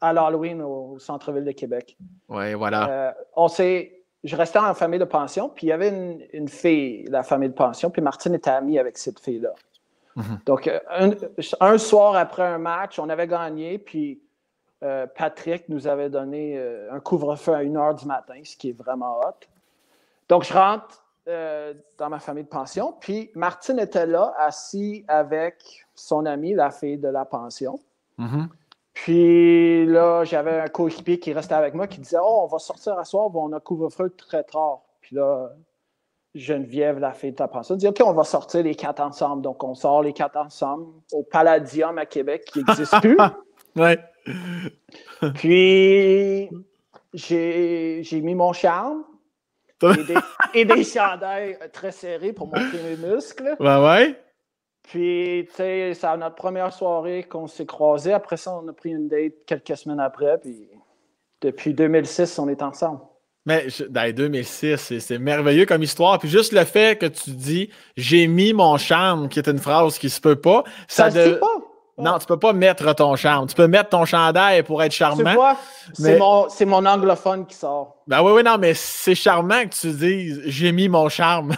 à l'Halloween au, centre-ville de Québec. Oui, voilà. on s'est je restais en famille de pension, puis il y avait une, fille, la famille de pension, puis Martine était amie avec cette fille-là. Mhm. Donc, euh, un, soir après un match, on avait gagné, puis euh, Patrick nous avait donné euh, un couvre-feu à 1 h du matin, ce qui est vraiment hot. Donc, je rentre dans ma famille de pension, puis Martine était là, assis avec son amie, la fille de la pension. Mhm. Puis là, j'avais un coéquipier qui restait avec moi qui disait Oh, on va sortir à soir, on a couvre-feu très tard. Puis là, Geneviève, la fille de ta pension, dit OK, on va sortir les quatre ensemble. Donc, on sort les quatre ensemble au Palladium à Québec qui n'existe plus. ouais. Puis, j'ai mis mon charme et des, et des chandails très serrés pour montrer mes muscles. Ouais. Puis, tu sais, c'est notre première soirée qu'on s'est croisés. Après ça, on a pris une date quelques semaines après. Puis, depuis 2006, on est ensemble. Mais dans 2006, c'est merveilleux comme histoire. Puis juste le fait que tu dis j'ai mis mon charme, qui est une phrase qui se peut pas. Ça, ça se pas. Non, tu peux pas mettre ton charme. Tu peux mettre ton chandail pour être charmant. C'est mon, mon, anglophone qui sort. Ben oui, oui, non, mais c'est charmant que tu dises j'ai mis mon charme.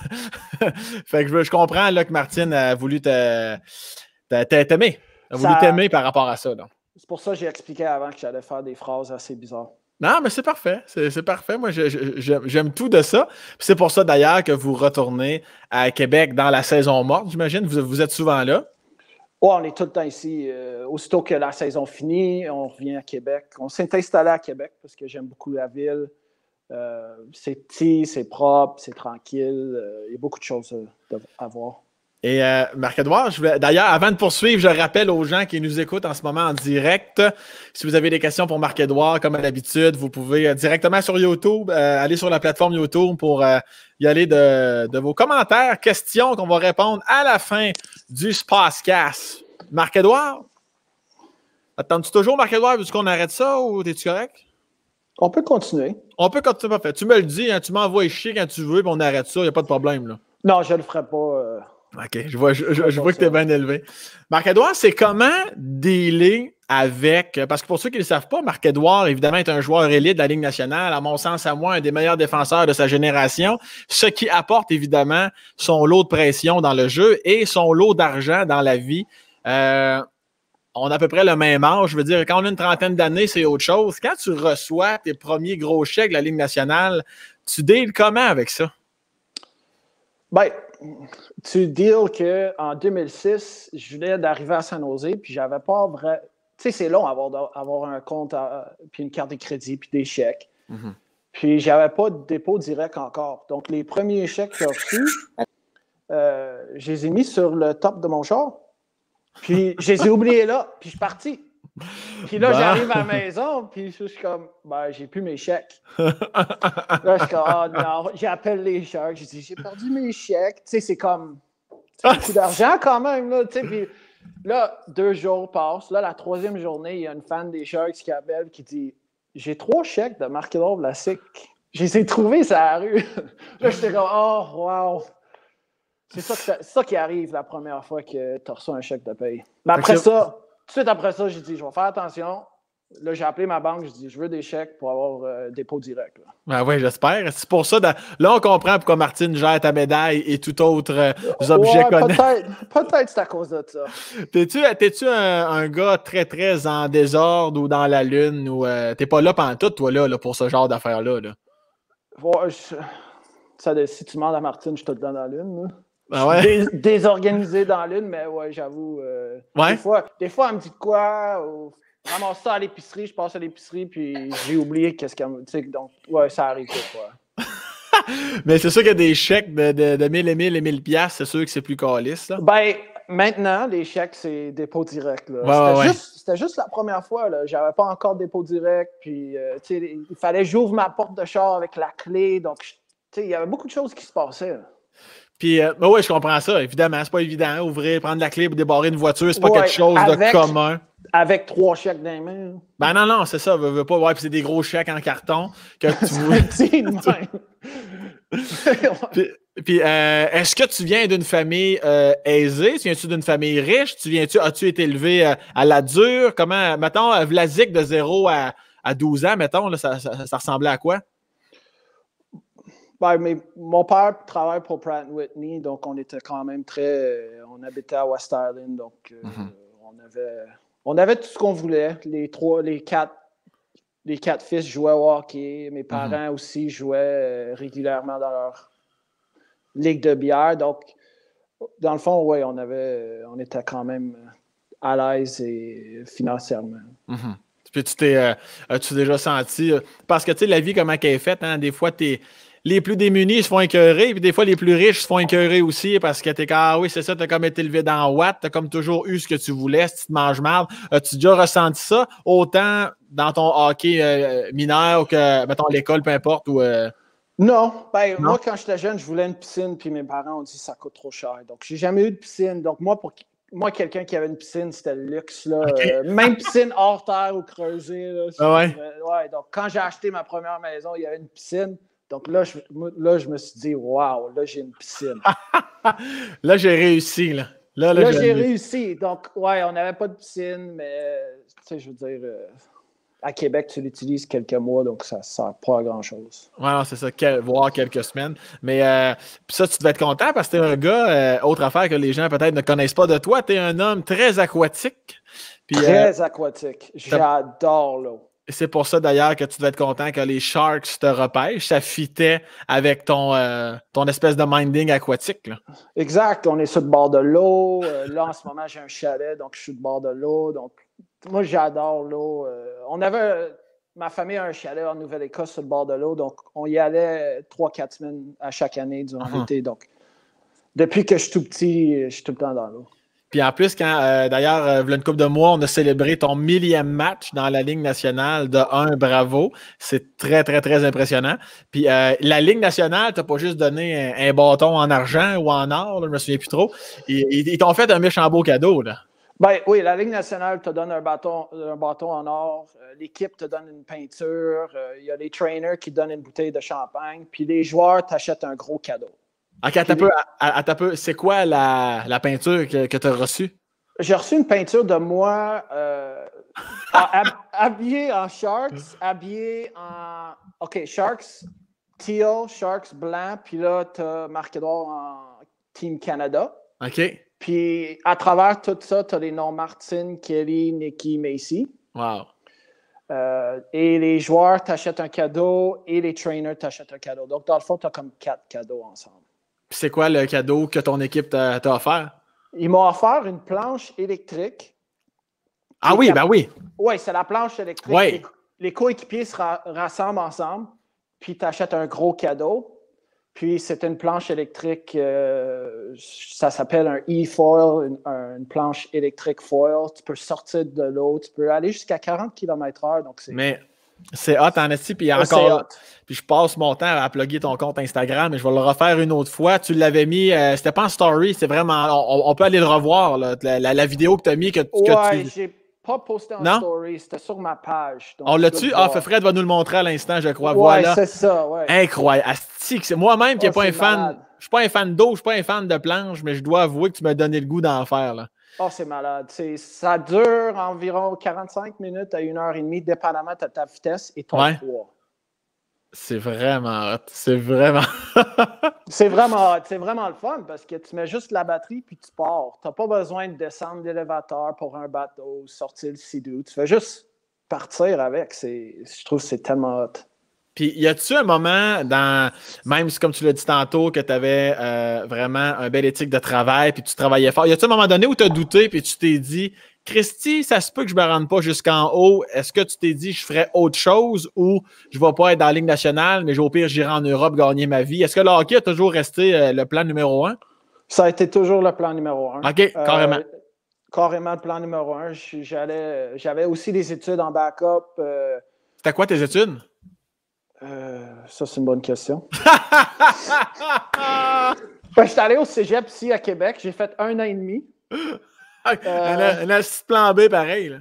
fait que je, comprends là, que Martine a voulu t'aimer. A voulu t'aimer par rapport à ça. C'est pour ça que j'ai expliqué avant que j'allais faire des phrases assez bizarres. Non, mais c'est parfait. C'est parfait. Moi, j'aime tout de ça. C'est pour ça d'ailleurs que vous retournez à Québec dans la saison morte, j'imagine. vous êtes souvent là on est tout le temps ici. Euh, aussitôt que la saison finit, on revient à Québec. On s'est installé à Québec parce que j'aime beaucoup la ville. Euh, c'est petit, c'est propre, c'est tranquille. Euh, il y a beaucoup de choses à voir. Et euh, Marc-Edouard, d'ailleurs, avant de poursuivre, je rappelle aux gens qui nous écoutent en ce moment en direct, si vous avez des questions pour Marc-Edouard, comme à l'habitude, vous pouvez euh, directement sur YouTube, euh, aller sur la plateforme YouTube pour y aller de, vos commentaires, questions qu'on va répondre à la fin du Spacecast. Marc-Edouard, attends-tu toujours, Marc-Edouard, vu qu'on arrête ça ou es-tu correct? On peut continuer. On peut continuer, parfait. Tu me le dis, hein, tu m'envoies chier quand tu veux, puis on arrête ça, il n'y a pas de problème. Là. Non, je ne le ferai pas. OK, je vois, je, vois que tu es bien élevé. Marc-Edouard, c'est comment dealer avec. Parce que pour ceux qui ne le savent pas, Marc-Edouard, évidemment, est un joueur élite de la Ligue nationale, à mon sens, à moi, un des meilleurs défenseurs de sa génération, ce qui apporte évidemment son lot de pression dans le jeu et son lot d'argent dans la vie. Euh, on a à peu près le même âge. Je veux dire, quand on a une trentaine d'années, c'est autre chose. Quand tu reçois tes premiers gros chèques de la Ligue nationale, tu deals comment avec ça? Ben, tu dis qu'en 2006, je venais d'arriver à San Jose, puis j'avais pas vrai. Tu sais, c'est long avoir, avoir un compte, puis une carte de crédit, puis des chèques. Mm-hmm. Puis j'avais pas de dépôt direct encore. Donc, les premiers chèques que j'ai reçus, euh, je les ai mis sur le top de mon char. Puis je les ai oubliés là, puis je suis parti. Puis là, j'arrive à la maison, puis je suis comme, ben, j'ai plus mes chèques. là, je suis comme, oh non, j'appelle les chèques, je dis, j'ai perdu mes chèques. Tu sais, c'est comme, C'est beaucoup d'argent quand même. Là, puis, là, deux jours passent. Là, la troisième journée, il y a une fan des Sharks qui appelle qui dit J'ai trois chèques de Marc-Edouard Vlasic. Essayé de trouver ça à la rue. là, j'étais comme Oh, wow. C'est ça, ça, qui arrive la première fois que tu reçois un chèque de paye. Mais après ça, de suite après ça, j'ai dit Je vais faire attention. Là, j'ai appelé ma banque, je dis je veux des chèques pour avoir euh, dépôt direct. Là. Ben oui, j'espère. C'est pour ça. Là, on comprend pourquoi Martine gère ta médaille et tout autre euh, objet Peut-être peut c'est à cause de ça. T'es-tu un, un, gars très, très en désordre ou dans la lune ou euh, t'es pas là pendant tout, toi, là, pour ce genre d'affaires-là? Là? ça, si tu demandes à Martine, je te donne dans la lune. Ouais? désorganisé dans lune, mais ouais, j'avoue. ouais. Des, fois, des fois, elle me dit quoi? Ou ramasse ça à l'épicerie, je passe à l'épicerie, puis j'ai oublié qu'est-ce qu'elle me. dit. donc, ouais, ça arrive des fois. Mais c'est sûr qu'il y a des chèques de, de, de 1000 et 1000 et 1000 piastres, c'est sûr que c'est plus calice. Là. Ben, maintenant, les chèques, c'est dépôt direct. Là. Ouais, c'était, juste, la première fois. Là. J'avais pas encore de dépôt direct. Puis, euh, il fallait que j'ouvre ma porte de char avec la clé. Donc, il y avait beaucoup de choses qui se passaient. Puis, euh, ben oui, je comprends ça. Évidemment, c'est pas évident. Ouvrir, prendre la clé pour débarrer une voiture, c'est pas quelque chose de commun. Avec trois chèques dans les mains. Ben non, non, c'est ça. Veux, veux pas. Ouais, puis c'est des gros chèques en carton que tu puis, euh, est-ce que tu viens d'une famille euh, aisée? Tu viens-tu d'une famille riche? Tu viens-tu, as-tu été élevé euh, à la dure? Comment, mettons, Vlasic de 0 à, à 12 ans, mettons, là, ça, ça, ressemblait à quoi? Ben, mais mon père travaille pour Pratt Whitney, donc on était quand même très. On habitait à West Island, donc mm-hmm. on avait on avait tout ce qu'on voulait. Les trois, les quatre, les quatre fils jouaient au hockey. Mes mhm. parents aussi jouaient euh, régulièrement dans leur ligue de bière. Donc, dans le fond, oui, on avait, on était quand même à l'aise et financièrement. Mhm. Puis tu t'es, euh, as-tu déjà senti, euh, parce que tu sais, la vie, comment elle est faite, hein, des fois, tu es les plus démunis se font écœurer, puis des fois, les plus riches se font écœurer aussi parce que t'es comme, ah oui, c'est ça, t'as comme été élevé dans Watt, t'as comme toujours eu ce que tu voulais, si tu te manges mal. As-tu déjà ressenti ça, autant dans ton hockey euh, mineur que, mettons, l'école, peu importe, ou... Euh, non. Ben, moi, quand j'étais jeune, je voulais une piscine, puis mes parents ont dit ça coûte trop cher. Donc, j'ai jamais eu de piscine. Donc, moi, pour moi, quelqu'un qui avait une piscine, c'était le luxe. Là. Euh, même piscine hors terre ou creusée. Là, ah ouais? ouais? Donc, quand j'ai acheté ma première maison, il y avait une piscine. Donc là je, là, je me suis dit, waouh, là, j'ai une piscine. là, j'ai réussi. Là, là, là, j'ai réussi. Donc, ouais, on n'avait pas de piscine, mais, tu sais, je veux dire, euh, à Québec, tu l'utilises quelques mois, donc ça ne sert pas à grand-chose. Ouais, c'est ça, voir quelques semaines. Mais euh, ça, tu devais être content parce que tu es un gars, euh, autre affaire que les gens peut-être ne connaissent pas de toi, tu es un homme très aquatique. très aquatique. J'adore l'eau c'est pour ça d'ailleurs que tu devais être content que les Sharks te repêchent. Ça fitait avec ton, euh, ton espèce de minding aquatique. Exact. On est sur le bord de l'eau. Euh, là, en ce moment, j'ai un chalet, donc je suis le bord de l'eau. Donc, moi, j'adore l'eau. Euh, on avait. Ma famille a un chalet en Nouvelle-Écosse sur le bord de l'eau, donc on y allait trois, quatre semaines à chaque année durant uh-huh. l'été. Donc, depuis que je suis tout petit, je suis tout le temps dans l'eau. Puis en plus, quand euh, d'ailleurs, euh, une couple de mois, on a célébré ton millième match dans la Ligue nationale de 1, bravo. C'est très, très, très impressionnant. Puis euh, la Ligue nationale, t'as pas juste donné un, bâton en argent ou en or, là, je me souviens plus trop. Ils, t'ont fait un méchant beau cadeau. Là. Ben, oui, la Ligue nationale te donne un bâton, un bâton en or. L'équipe te donne une peinture. Il y a les trainers qui donnent une bouteille de champagne. Puis les joueurs t'achètent un gros cadeau. Ok, attends un peu. C'est quoi la, la, peinture que, que tu as reçue? J'ai reçu une peinture de moi euh, habillé en Sharks, habillé en. OK, Sharks, teal, Sharks blanc, puis là, tu as Marc-Edouard en Team Canada. OK. Puis à travers tout ça, tu as les noms Martin, Kelly, Nicky, Macy. Wow. Euh, et les joueurs t'achètent un cadeau et les trainers t'achètent un cadeau. Donc, dans le fond, tu as comme quatre cadeaux ensemble c'est quoi le cadeau que ton équipe t'a offert? Ils m'ont offert une planche électrique. Ah oui, ben oui. Oui, c'est la planche électrique. Les, coéquipiers se rassemblent ensemble, puis tu achètes un gros cadeau. Puis c'est une planche électrique, euh, ça s'appelle un e-foil, une, planche électrique foil. Tu peux sortir de l'eau, tu peux aller jusqu'à 40 km/h. Mais C'est hot en esti, puis encore. Puis je passe mon temps à plugger ton compte Instagram et je vais le refaire une autre fois. Tu l'avais mis, euh, c'était pas en story, c'est vraiment. On, peut aller le revoir, la, vidéo que tu as mis. Que, ouais, j'ai pas posté en story, c'était sur ma page. on l'a-tu? Ah, Fred va nous le montrer à l'instant, je crois. Ouais, voilà. c'est ça, ouais. Incroyable. C'est moi-même qui n'ai oh, pas un fan. Je suis pas un fan d'eau, je suis pas un fan de planche, mais je dois avouer que tu m'as donné le goût d'en faire. Là. Oh, c'est malade. ça dure environ 45 minutes à une heure et demie, dépendamment de ta vitesse et ton poids. C'est vraiment C'est vraiment. c'est vraiment C'est vraiment le fun parce que tu mets juste la batterie puis tu pars. Tu n'as pas besoin de descendre l'élévateur pour un bateau, sortir le sidou. Tu fais juste partir avec. Je trouve que c'est tellement hot. Puis, y a-tu un moment dans, même si comme tu l'as dit tantôt, que tu avais euh, vraiment un bel éthique de travail, puis tu travaillais fort, y a-tu un moment donné où tu as douté, puis tu t'es dit, Christy, ça se peut que je me rende pas jusqu'en haut. Est-ce que tu t'es dit, je ferais autre chose ou je vais pas être dans la Ligue nationale, mais au pire, j'irai en Europe gagner ma vie? Est-ce que le hockey a toujours resté euh, le plan numéro un? Ça a été toujours le plan numéro un. OK, euh, carrément. carrément le plan numéro un. J'avais aussi des études en backup. C'était quoi tes études? Euh, ça, c'est une bonne question. ben, je suis allé au cégep ici à Québec. J'ai fait un an et demi. euh, un, un plan B pareil. Là.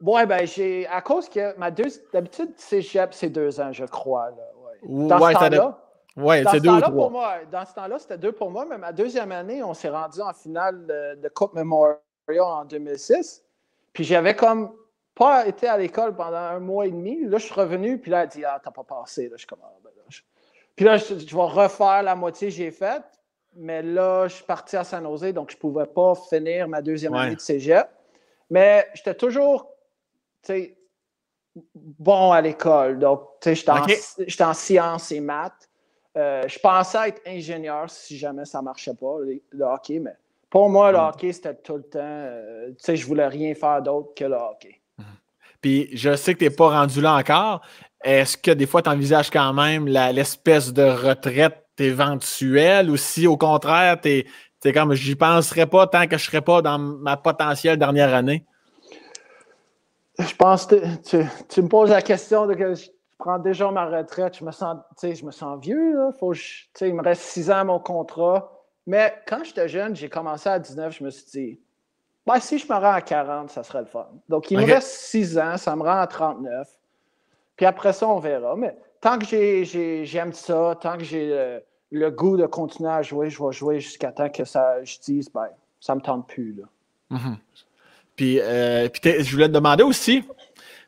Ouais, ben, j'ai. À cause que ma deux. D'habitude, cégep, c'est deux ans, je crois. Là. Ouais. Dans ce temps-là. Ouais, c'est deux ou trois. Pour moi, dans ce temps-là, c'était deux pour moi, mais ma deuxième année, on s'est rendu en finale de, de Coupe Memorial en 2006. Puis j'avais comme pas été à l'école pendant un mois et demi. Là, je suis revenu, puis là, elle dit Ah, t'as pas passé. Là, je suis comme, ah, ben Puis là, je, vais refaire la moitié que j'ai faite, mais là, je suis parti à San Jose, donc je pouvais pas finir ma deuxième année de cégep. Mais j'étais toujours, tu sais, bon à l'école. Donc, tu sais, j'étais en, sciences et maths. Euh, je pensais être ingénieur si jamais ça marchait pas, le, hockey, mais pour moi, le hockey, c'était tout le temps, euh, tu sais, je voulais rien faire d'autre que le hockey. Puis je sais que tu n'es pas rendu là encore. Est-ce que des fois, tu envisages quand même l'espèce de retraite éventuelle ou si au contraire, tu es, comme j'y penserais pas tant que je ne serais pas dans ma potentielle dernière année? Je pense que tu, me poses la question de que je prends déjà ma retraite. Je me sens, je me sens vieux. Faut il me reste six ans à mon contrat. Mais quand j'étais jeune, j'ai commencé à 19, je me suis dit, ben, si je me rends à 40, ça serait le fun. Donc, il me reste 6 ans, ça me rend à 39. Puis après ça, on verra. Mais tant que j'aime ça, tant que j'ai le, goût de continuer à jouer, je vais jouer jusqu'à temps que ça, je dise, ben, ça me tente plus. Là. Mm-hmm. Puis, euh, je voulais te demander aussi,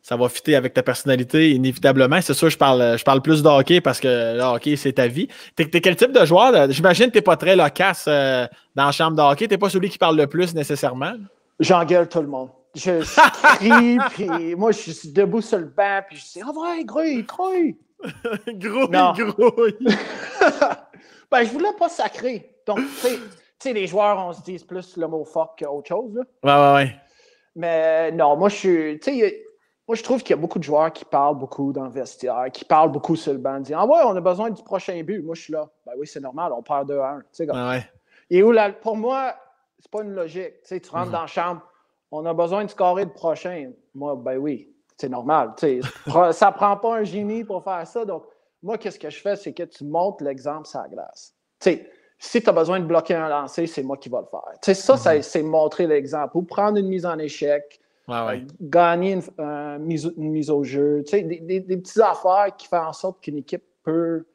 ça va fitter avec ta personnalité, inévitablement. C'est sûr, je parle, je parle plus de hockey parce que le hockey, c'est ta vie. T'es es quel type de joueur? J'imagine que t'es pas très loquace euh, dans la chambre de hockey. T'es pas celui qui parle le plus nécessairement. J'engueule tout le monde. Je, crie, puis moi, je suis debout sur le banc, puis je dis « Ah ouais, grouille, grouille! » Grouille, grouille! ben, je voulais pas sacrer. Donc, tu sais, les joueurs, on se dit plus le mot fuck qu'autre chose. Là. Ouais, ouais, ouais. Mais non, moi, je suis. Tu sais, moi, je trouve qu'il y a beaucoup de joueurs qui parlent beaucoup dans le vestiaire, qui parlent beaucoup sur le banc, disent Ah ouais, on a besoin du prochain but. Moi, je suis là. Ben oui, c'est normal, on perd 2-1. Ouais. Et où la, pour moi, c'est pas une logique. Tu, sais, tu rentres dans la chambre, on a besoin de scorer le prochain. Moi, ben oui, c'est normal. Tu sais, ça prend pas un génie pour faire ça. Donc, moi, qu'est-ce que je fais, c'est que tu montres l'exemple sur la glace. Tu sais, si tu as besoin de bloquer un lancer, c'est moi qui vais le faire. Tu sais, ça, mhm. c'est montrer l'exemple. Ou prendre une mise en échec, euh, gagner une, mise, au jeu. Tu sais, des, petites affaires qui font en sorte qu'une équipe peut,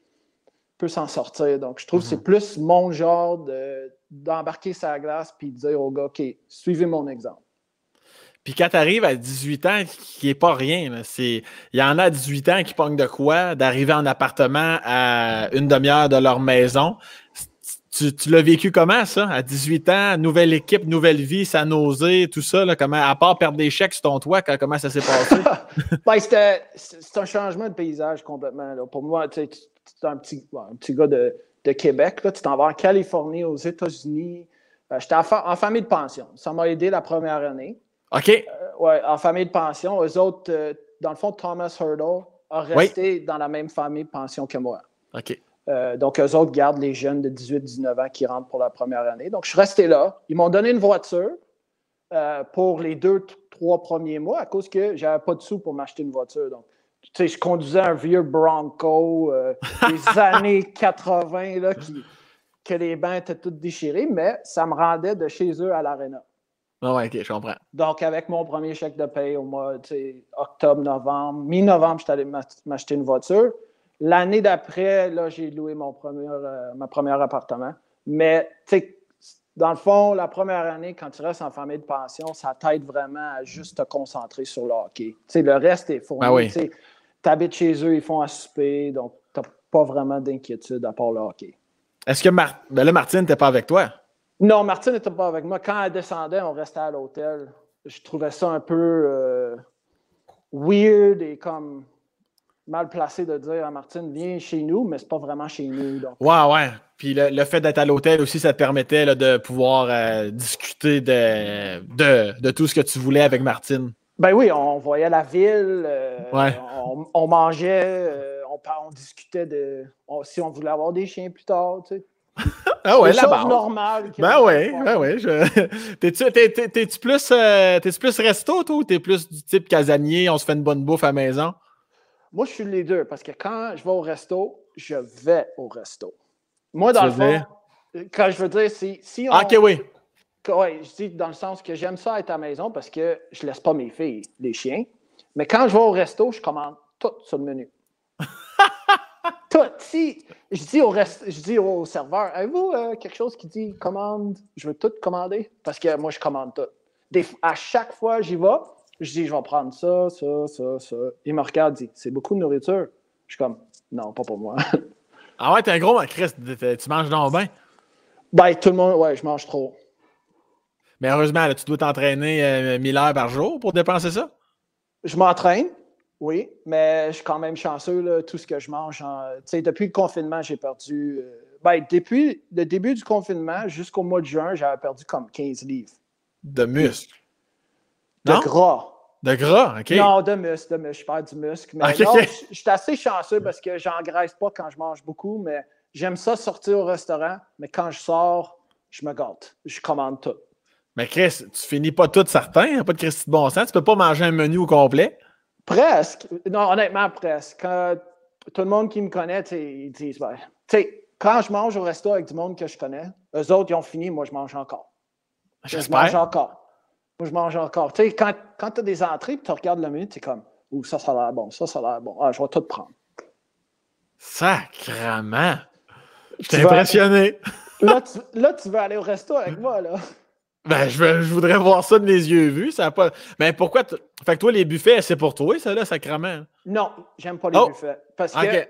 peut s'en sortir. Donc, je trouve que c'est mhm. plus mon genre d'embarquer sa glace puis de dire au gars, OK, suivez mon exemple. Puis quand tu arrives à 18 ans, qui n'est pas rien, il y en a à 18 ans qui pognent de quoi d'arriver en appartement à une demi-heure de leur maison. Tu, l'as vécu comment, ça, à 18 ans, nouvelle équipe, nouvelle vie, ça nausée, tout ça, là, comment, à part perdre des chèques sur ton toit, comment ça s'est passé? ben, c'est un changement de paysage complètement. Là. Pour moi, tu es un petit, un petit gars de, de Québec, là, tu t'en vas en Californie, aux États-Unis. Euh, j'étais en, famille de pension. Ça m'a aidé la première année. OK. Euh, oui, en famille de pension. Eux autres, euh, dans le fond, Thomas Hurdle a resté dans la même famille de pension que moi. OK. Euh, donc, eux autres gardent les jeunes de 18-19 ans qui rentrent pour la première année. Donc, je suis resté là. Ils m'ont donné une voiture euh, pour les deux, trois premiers mois à cause que j'avais pas de sous pour m'acheter une voiture. Donc, sais, je conduisais un vieux Bronco euh, des années 80 là, qui, que les bains étaient tous déchirés, mais ça me rendait de chez eux à l'aréna. Ah ouais, ok, je comprends. Donc, avec mon premier chèque de paye au mois octobre, novembre, mi-novembre, j'étais allé m'acheter une voiture. L'année d'après, là, j'ai loué mon premier, euh, ma appartement. Mais, tu sais, dans le fond, la première année, quand tu restes en famille de pension, ça t'aide vraiment à juste te concentrer sur le hockey. Tu sais, le reste est fourni. Oui. Tu habites chez eux, ils font à souper, donc tu n'as pas vraiment d'inquiétude à part le hockey. Est-ce que Mar ben là, Martine n'était pas avec toi? Non, Martine n'était pas avec moi. Quand elle descendait, on restait à l'hôtel. Je trouvais ça un peu euh, weird et comme mal placé de dire à Martine, viens chez nous, mais c'est pas vraiment chez nous. Donc. Ouais, ouais. Puis le, le fait d'être à l'hôtel aussi, ça te permettait là, de pouvoir euh, discuter de, de, de, tout ce que tu voulais avec Martine. Ben oui, on voyait la ville, euh, ouais. on, on, mangeait, euh, on, on, discutait de on, si on voulait avoir des chiens plus tard, tu sais. Ah ouais, la base. normale. Ben oui, ben oui. Je... T'es-tu t'es, t'es, plus, euh, plus resto, toi, ou t'es plus du type casanier, on se fait une bonne bouffe à la maison? Moi, je suis les deux, parce que quand je vais au resto, je vais au resto. Moi, dans tu le fond, dire? quand je veux dire, si, si on... OK, oui. Oui, je dis dans le sens que j'aime ça être à la maison parce que je laisse pas mes filles, les chiens. Mais quand je vais au resto, je commande tout sur le menu. tout. Si je dis au, rest... je dis au serveur, avez-vous euh, quelque chose qui dit commande, je veux tout commander? Parce que moi, je commande tout. Des... À chaque fois, j'y vais, je dis, je vais prendre ça, ça, ça, ça. Il me regarde, dit, c'est beaucoup de nourriture. Je suis comme, non, pas pour moi. ah ouais, t'es un gros, Chris, tu manges dans le bain? Ben, tout le monde, ouais, je mange trop. Mais heureusement, là, tu dois t'entraîner euh, 1000 heures par jour pour dépenser ça? Je m'entraîne, oui, mais je suis quand même chanceux, là, tout ce que je mange. En... Depuis le confinement, j'ai perdu. Euh... Ben, depuis le début du confinement jusqu'au mois de juin, j'avais perdu comme 15 livres. De muscles? De non? gras. De gras, OK. Non, de muscle, de muscle. Je perds du muscle. Mais okay, non, okay. je suis assez chanceux parce que j'engraisse pas quand je mange beaucoup, mais j'aime ça sortir au restaurant. Mais quand je sors, je me gâte. Je commande tout. Mais Chris, tu finis pas tout certain, pas de Christy de bon sens. Tu peux pas manger un menu au complet? Presque. Non, honnêtement, presque. Quand tout le monde qui me connaît, ils disent, ben, tu sais, quand je mange au resto avec du monde que je connais, eux autres, ils ont fini, moi, je mange encore. Je mange encore. Moi, je mange encore. Tu sais, quand, quand tu as des entrées et tu regardes le menu, tu es comme, ouh, ça, ça a l'air bon, ça, ça a l'air bon. Ah, je vais tout prendre. Sacrement! Je suis impressionné. Là tu, là, tu veux aller au resto avec moi, là. Ben, je, veux, je, voudrais voir ça de mes yeux vus. Ça pas... Mais pourquoi. T... Fait que toi, les buffets, c'est pour toi, ça, là, sacrement? Non, j'aime pas les oh. buffets. Parce okay. que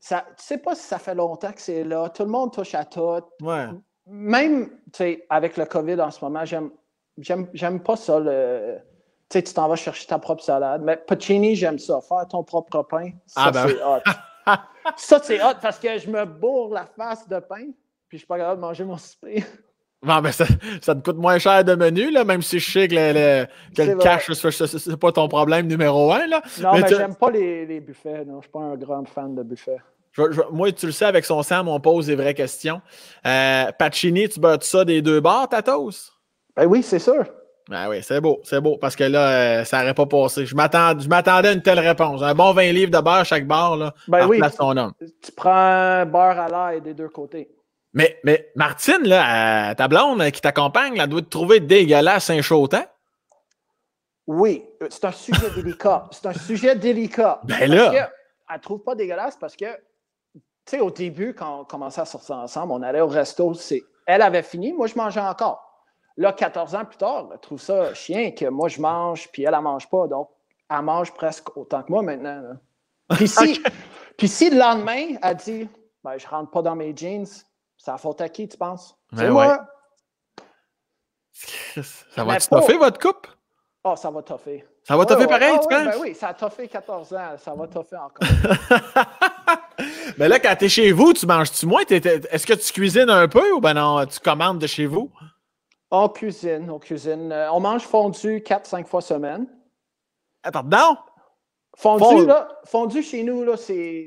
ça, tu sais pas si ça fait longtemps que c'est là. Tout le monde touche à tout. Ouais. Même, tu sais, avec le COVID en ce moment, j'aime, j'aime, j'aime pas ça. Le... Tu sais, tu t'en vas chercher ta propre salade. Mais Pacini, j'aime ça. Faire ton propre pain, ça, ah ben. c'est hot. ça, c'est hot parce que je me bourre la face de pain, puis je suis pas capable de manger mon souper. Non, mais ça, ça, te coûte moins cher de menu, là, même si je sais que le, le, que le cash, c'est pas ton problème numéro un. Là. Non, mais, mais j'aime pas les, les, buffets. Non. Je suis pas un grand fan de buffets. Je, je, moi, tu le sais, avec son Sam, on pose des vraies questions. Euh, Pacini, tu bats ça des deux bars, ta toast? Ben oui, c'est sûr. Ben oui, c'est beau, c'est beau, parce que là, euh, ça n'aurait pas passé. Je m'attendais à une telle réponse. Un bon 20 livres de beurre chaque bar, là, ben oui, ton homme. Tu prends beurre à l'ail des deux côtés. Mais, mais Martine, là, ta blonde qui t'accompagne, elle doit te trouver dégueulasse un chaud temps. Oui, c'est un sujet délicat. C'est un sujet délicat. Ben là. Parce que, elle ne trouve pas dégueulasse parce que, tu sais, au début, quand on commençait à sortir ensemble, on allait au resto, c'est, elle avait fini, moi, je mangeais encore. Là, 14 ans plus tard, elle trouve ça chien que moi, je mange, puis elle, elle ne mange pas. Donc, elle mange presque autant que moi maintenant. Là. Puis si, puis si le lendemain, elle dit, ben, je ne rentre pas dans mes jeans, ça a faute à qui, tu penses? Ben C'est moi. Ça va toffer votre coupe? Oh, ça va toffer. Ça va ouais, toffer ouais, pareil, tu ouais, penses? Ben oui, ça a toffé 14 ans. Ça va toffer encore. Mais là, quand tu es chez vous, tu manges-tu moins? Est-ce que tu cuisines un peu ou ben non, tu commandes de chez vous? On cuisine, on cuisine. Euh, on mange fondu 4-5 fois semaine. Ah, pardon? Fondu, Fond... là, fondu chez nous, là, c'est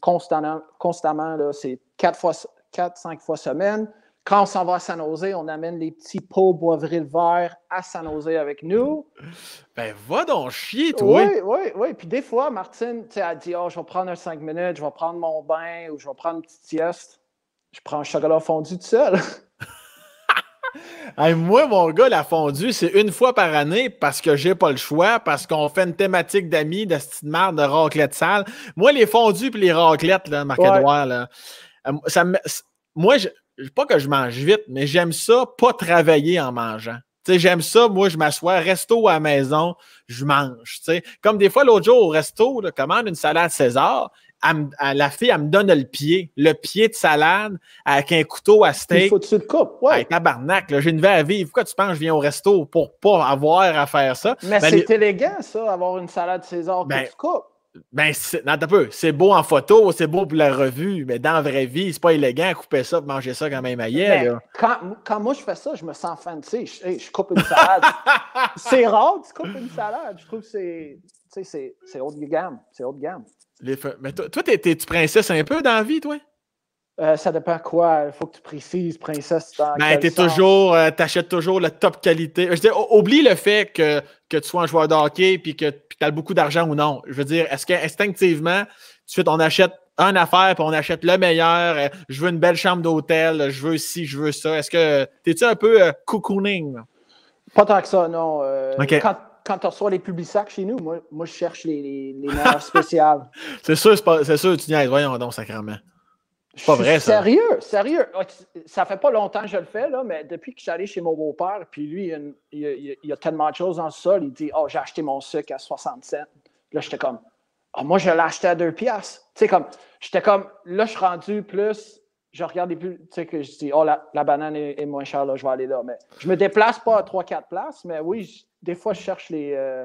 constamment, constamment là, c'est 4 fois 4-5 fois semaine. quand on s'en va à San Jose, on amène les petits pots boivril verts à San Jose avec nous. Ben, va donc chier, toi. Oui, oui, oui. Puis des fois, Martine, tu sais, elle dit Oh, je vais prendre un 5 minutes, je vais prendre mon bain ou je vais prendre une petite sieste. Je prends un chocolat fondu tout seul. moi, mon gars, la fondue, c'est une fois par année parce que j'ai pas le choix, parce qu'on fait une thématique d'amis, de marde de raclette sale. Moi, les fondus et les raclettes, là, marc là, euh, ça moi, je, pas que je mange vite, mais j'aime ça pas travailler en mangeant. J'aime ça, moi, je m'assois, resto à la maison, je mange. Comme des fois, l'autre jour, au resto, là, commande une salade César, la fille, elle me donne le pied, le pied de salade avec un couteau à steak. Il faut que tu le coupes, ouais. tabarnak, j'ai une vie à vivre. Pourquoi tu penses que je viens au resto pour pas avoir à faire ça? Mais ben, c'est élégant, ça, avoir une salade César que ben, tu coupes. Ben, non, peu. C'est beau en photo, c'est beau pour la revue, mais dans la vraie vie, c'est pas élégant couper ça, manger ça quand même ailleurs. Quand, quand, moi je fais ça, je me sens fancy. Je, je coupe une salade. c'est rare tu coupes une salade. Je trouve que c'est, c'est haut de gamme. C'est haut de gamme. Mais toi, toi tu princesse un peu dans la vie, toi? Euh, ça dépend quoi. Il faut que tu précises, princesse. Dans ben, tu toujours, euh, achètes toujours la top qualité. Je veux dire, oublie le fait que, que tu sois un joueur de hockey et que tu as beaucoup d'argent ou non. Je veux dire, est-ce qu'instinctivement, tu on achète une affaire puis on achète le meilleur. Euh, je veux une belle chambre d'hôtel. Je veux ci, je veux ça. Est-ce que t'es-tu un peu cocooning? Pas tant que ça, non. Quand, quand tu reçois les publics chez nous, moi, moi je cherche les, les, les meilleurs spéciales. c'est sûr, c'est sûr, tu niaises. Voyons donc, sacrément. C'est pas vrai, ça. Sérieux, sérieux. Ça fait pas longtemps que je le fais, là, mais depuis que je suis allé chez mon beau-père, puis lui, il, y a tellement de choses dans le sol, il dit Oh, j'ai acheté mon sucre à 60 cents. Là, j'étais comme oh, moi, je l'ai acheté à 2 piastres. Tu sais, comme, j'étais comme Là, je suis rendu plus. Je regarde les plus. Tu sais, que je dis Oh, la, la banane est, moins chère, là, je vais aller là. Mais je me déplace pas à 3-4 places, mais oui, des fois, je cherche les, euh,